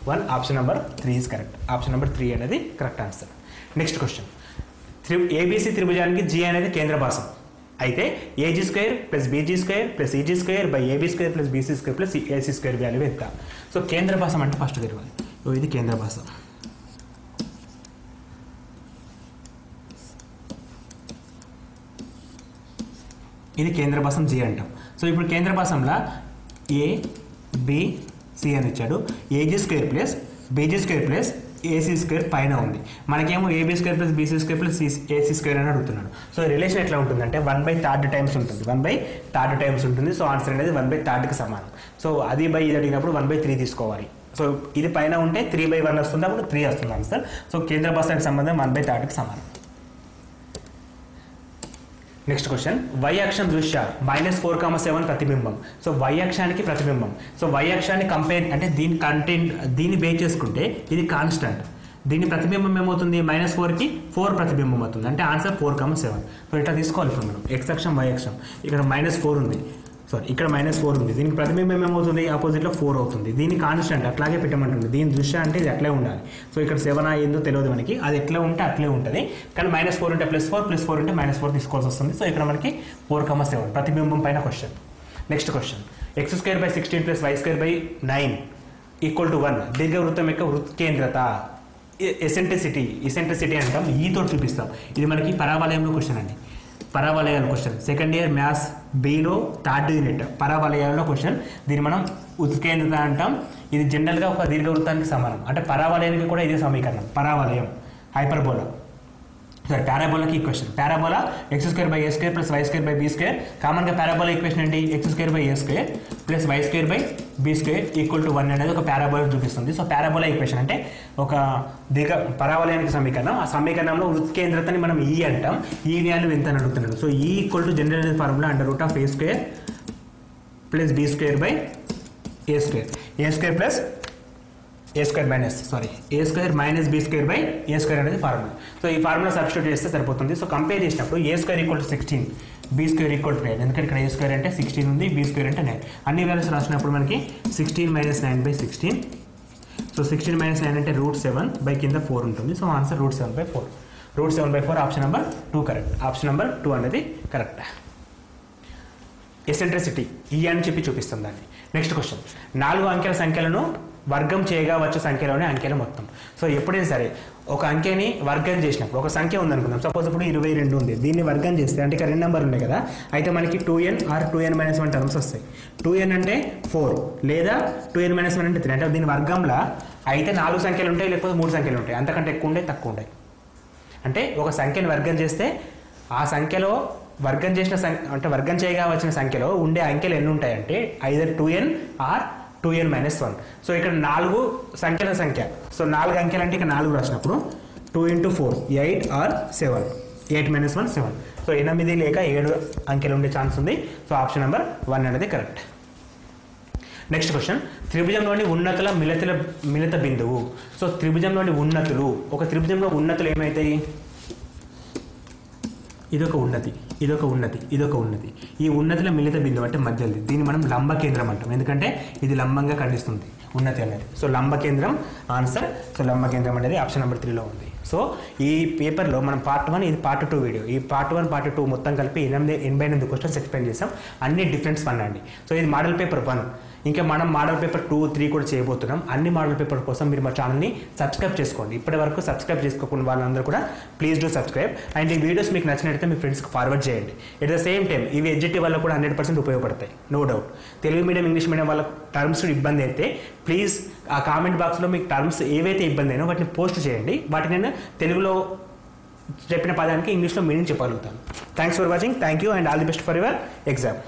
one option number three is correct option number three అనేది correct answer next question త్రి ABC త్రిభుజానికి G అనేది కేంద్ర భాసం అయితే AG square plus BG square plus CG square by AB square plus BC square plus AC square value ఎంత? So కేంద్ర భాసం అంటే ఫస్ట్ తెలియాలి సో ఇది కేంద్ర భాసం ఇది కేంద్ర భాసం జీ అంటాం. సో ఇప్పుడు కేంద్ర భాసంలో ఏ బి సి అని ఇచ్చాడు. AG square plus BG square plus AC square పైన ఉంది. మనకేమో AB square plus BC square plus AC square అని అడుగుతున్నాడు. సో రిలేషన్ ఎట్లా ఉంటుందంటే వన్ బై థర్డ్ టైమ్స్ ఉంటుంది. వన్ బై థర్డ్ టైమ్స్ ఉంటుంది. సో ఆన్సర్ అనేది వన్ బై థర్డ్కి సమానం. సో అది బై ఇది అడిగినప్పుడు వన్ బై త్రీ తీసుకోవాలి. సో ఇది పైన ఉంటే త్రీ బై వన్ వస్తుంది. అప్పుడు త్రీ వస్తుంది. ఆన్సర్ సో కేంద్ర భాషానికి సంబంధం వన్ బై థర్డ్కి సమానం. నెక్స్ట్ క్వశ్చన్ వై అక్షం దృష్ట్యా మైనస్ ఫోర్ కామ సెవెన్ ప్రతిబింబం. సో వై అక్షానికి ప్రతిబింబం. సో వై అక్షాన్ని కంపేర్ అంటే దీని కంటెంట్ దీన్ని బేస్ చేసుకుంటే ఇది కాన్స్టెంట్ దీని ప్రతిబింబం ఏమవుతుంది? మైనస్ ఫోర్కి ఫోర్ ప్రతిబింబం అవుతుంది. అంటే answer four comma seven so ఇట్లా తీసుకోవాలి ఇప్పుడు మనం. ఎక్స్ అక్షం వై అక్షం. ఇక్కడ మైనస్ ఫోర్ ఉంది. సారీ ఇక్కడ మైనస్ ఫోర్ ఉంది. దీనికి ప్రతిబింబం ఏమవుతుంది? ఆపోజిట్లో ఫోర్ అవుతుంది. దీని కాన్స్టెంట్ అట్లాగే పెట్టమంటుంది. దీని దృష్ట్యా అంటే ఇది అట్లే ఉండాలి. సో ఇక్కడ సెవెన్ ఏందో తెలియదు మనకి. అది ఎట్లా ఉంటే అట్లే ఉంటుంది. కానీ మైనస్ ఫోర్ ఉంటే ప్లస్ ఫోర్ ప్లస్ ఫోర్ ఉంటే మైనస్ ఫోర్ తీసుకోవాల్సి వస్తుంది. సో ఇక్కడ మనకి ఫోర్ కమ సెవెన్ ప్రతిబింబం పైన question next question X square by sixteen plus Y square by nine equal to one దీర్ఘవృత్తం యొక్క వృత్కేంద్రత ఎసెంట్రిసిటీ ఎసెంట్రిసిటీ అంటాం. E ఈతో చూపిస్తాం. ఇది మనకి పరావాలయంలో క్వశ్చన్ అండి. పరవలయాల క్వశ్చన్ సెకండ్ ఇయర్ మ్యాథ్స్ బీలో థర్డ్ యూనిట్ పరవలయాలలో క్వశ్చన్ దీన్ని మనం ఉత్కేంద్రత అంటాం. ఇది జనరల్గా ఒక దీర్ఘవృత్తానికి సమానం. అంటే పరావలయానికి కూడా ఇదే సమీకరణం. పరావలయం. Hyperbola sorry పారాబోలాకి equation parabola x square by a square plus y square by b square కామన్గా పారాబోలా ఈక్వేషన్ ఏంటి? X square by a square plus y square by b square equal to one అనేది ఒక parabola చూపిస్తుంది. So parabola equation అంటే ఒక దీర్ఘ పరావలయానికి సమీకరణం. ఆ సమీకరణంలో ఉత్కేంద్రతని మనం ఈ అంటాం. ఈ వాల్యూ ఎంత అని అడుగుతున్నాడు so e equal to general formula under root of a square plus b square by a square a square plus a square minus sorry a square minus b square by a square అనేది formula so ఈ formula substitute చేస్తే సరిపోతుంది. So compare చేసినప్పుడు a square equal to sixteen b square equal to nine ఎందుకంటే ఇక్కడ ఏ square అంటే sixteen ఉంది be square అంటే నైన్ అన్ని వాల్యూస్ రాసినప్పుడు మనకి sixteen minus nine by sixteen so sixteen minus nine అంటే రూట్ సెవెన్ బై కింద ఫోర్ ఉంటుంది. So answer root seven by four root seven by four option number two correct option number two అనేది correct eccentricity ఈ అని చెప్పి చూపిస్తాం దాన్ని. Next question నాలుగు అంకెల సంఖ్యలను వర్గం చేయగా వచ్చే సంఖ్యలోనే అంకెల మొత్తం. సో ఎప్పుడైనా సరే ఒక అంకెని వర్గం చేసినప్పుడు ఒక సంఖ్య ఉందనుకుందాం. సపోజ్ ఇప్పుడు ఇరవై రెండు ఉంది. దీన్ని వర్గం చేస్తే అంటే ఇక్కడ రెండు నెంబర్ ఉన్నాయి కదా అయితే మనకి two n or two n minus one terms వస్తాయి. టూ ఎన్ అంటే ఫోర్ లేదా టూ ఎన్ మైనస్ వన్ అంటే త్రీ అంటే దీని వర్గంలో అయితే నాలుగు సంఖ్యలు ఉంటాయి లేకపోతే మూడు సంఖ్యలు ఉంటాయి. అంతకంటే ఎక్కువ ఉంటాయి తక్కువ ఉంటాయి అంటే ఒక సంఖ్యను వర్గం చేస్తే ఆ సంఖ్యలో వర్గం చేసిన సంఖ్య అంటే వర్గం చేయగా వచ్చిన సంఖ్యలో ఉండే అంకెలు ఎన్ని ఉంటాయంటే either two n or two n minus one so ఇక్కడ నాలుగు సంఖ్యల సంఖ్య. సో నాలుగు అంకెలు అంటే ఇక్కడ నాలుగు రాసినప్పుడు two into four eight or seven eight minus one seven so ఎనిమిది లేక ఏడు అంకెలు ఉండే ఛాన్స్ ఉంది. సో ఆప్షన్ నెంబర్ వన్ అనేది కరెక్ట్ నెక్స్ట్ క్వశ్చన్ త్రిభుజంలోని ఉన్నతుల మిలతుల మిలిత బిందువు. సో త్రిభుజంలోని ఉన్నతులు. ఒక త్రిభుజంలో ఉన్నతులు ఏమవుతాయి ఇది ఒక ఉన్నతి. ఇదొక ఉన్నతి ఇదొక ఉన్నతి. ఈ ఉన్నతిలో మిలిత బిందువు అంటే మధ్యది దీన్ని మనం లంబ కేంద్రం అంటాం. ఎందుకంటే ఇది లంబంగా ఖండిస్తుంది ఉన్నతి అనేది. సో లంబ కేంద్రం ఆన్సర్. సో లంబ కేంద్రం అనేది ఆప్షన్ నెంబర్ త్రీలో ఉంది. సో ఈ పేపర్లో మనం పార్ట్ వన్ ఇది పార్ట్ టూ వీడియో. ఈ పార్ట్ వన్ పార్ట్ టూ మొత్తం కలిపి ఎనిమిది ఎనభై ఎనిమిది క్వశ్చన్స్ ఎక్స్ప్లెయిన్ చేసాం అన్ని డిఫరెన్స్ వన్ అండి. సో ఇది మోడల్ పేపర్ వన్. ఇంకా మనం మోడల్ పేపర్ టూ త్రీ కూడా చేయబోతున్నాం. అన్ని మోడల్ పేపర్ కోసం మీరు మా ఛానల్ని సబ్స్క్రైబ్ చేసుకోండి. ఇప్పటి వరకు సబ్స్క్రైబ్ చేసుకోకుండా వాళ్ళందరూ కూడా ప్లీజ్ డూ సబ్స్క్రైబ్ అండ్ ఈ వీడియోస్ మీకు నచ్చినట్లయితే మీ ఫ్రెండ్స్కి ఫార్వర్డ్ చేయండి. ఎట్ ద సేమ్ టైం ఇవి ఎడ్జిటి వల్ల కూడా హండ్రెడ్ పర్సెంట్ ఉపయోగపడతాయి. No doubt Telugu medium English medium వాళ్ళ టర్మ్స్ ఇబ్బంది అయితే ప్లీజ్ ఆ కామెంట్ బాక్స్లో మీకు టర్మ్స్ ఏవైతే ఇబ్బంది అయినా వాటిని పోస్ట్ చేయండి. వాటిని నేను తెలుగులో చెప్పిన పదానికి ఇంగ్లీష్లో మీనింగ్ చెప్పగలుగుతాను. Thanks for watching thank you and all the best for your exam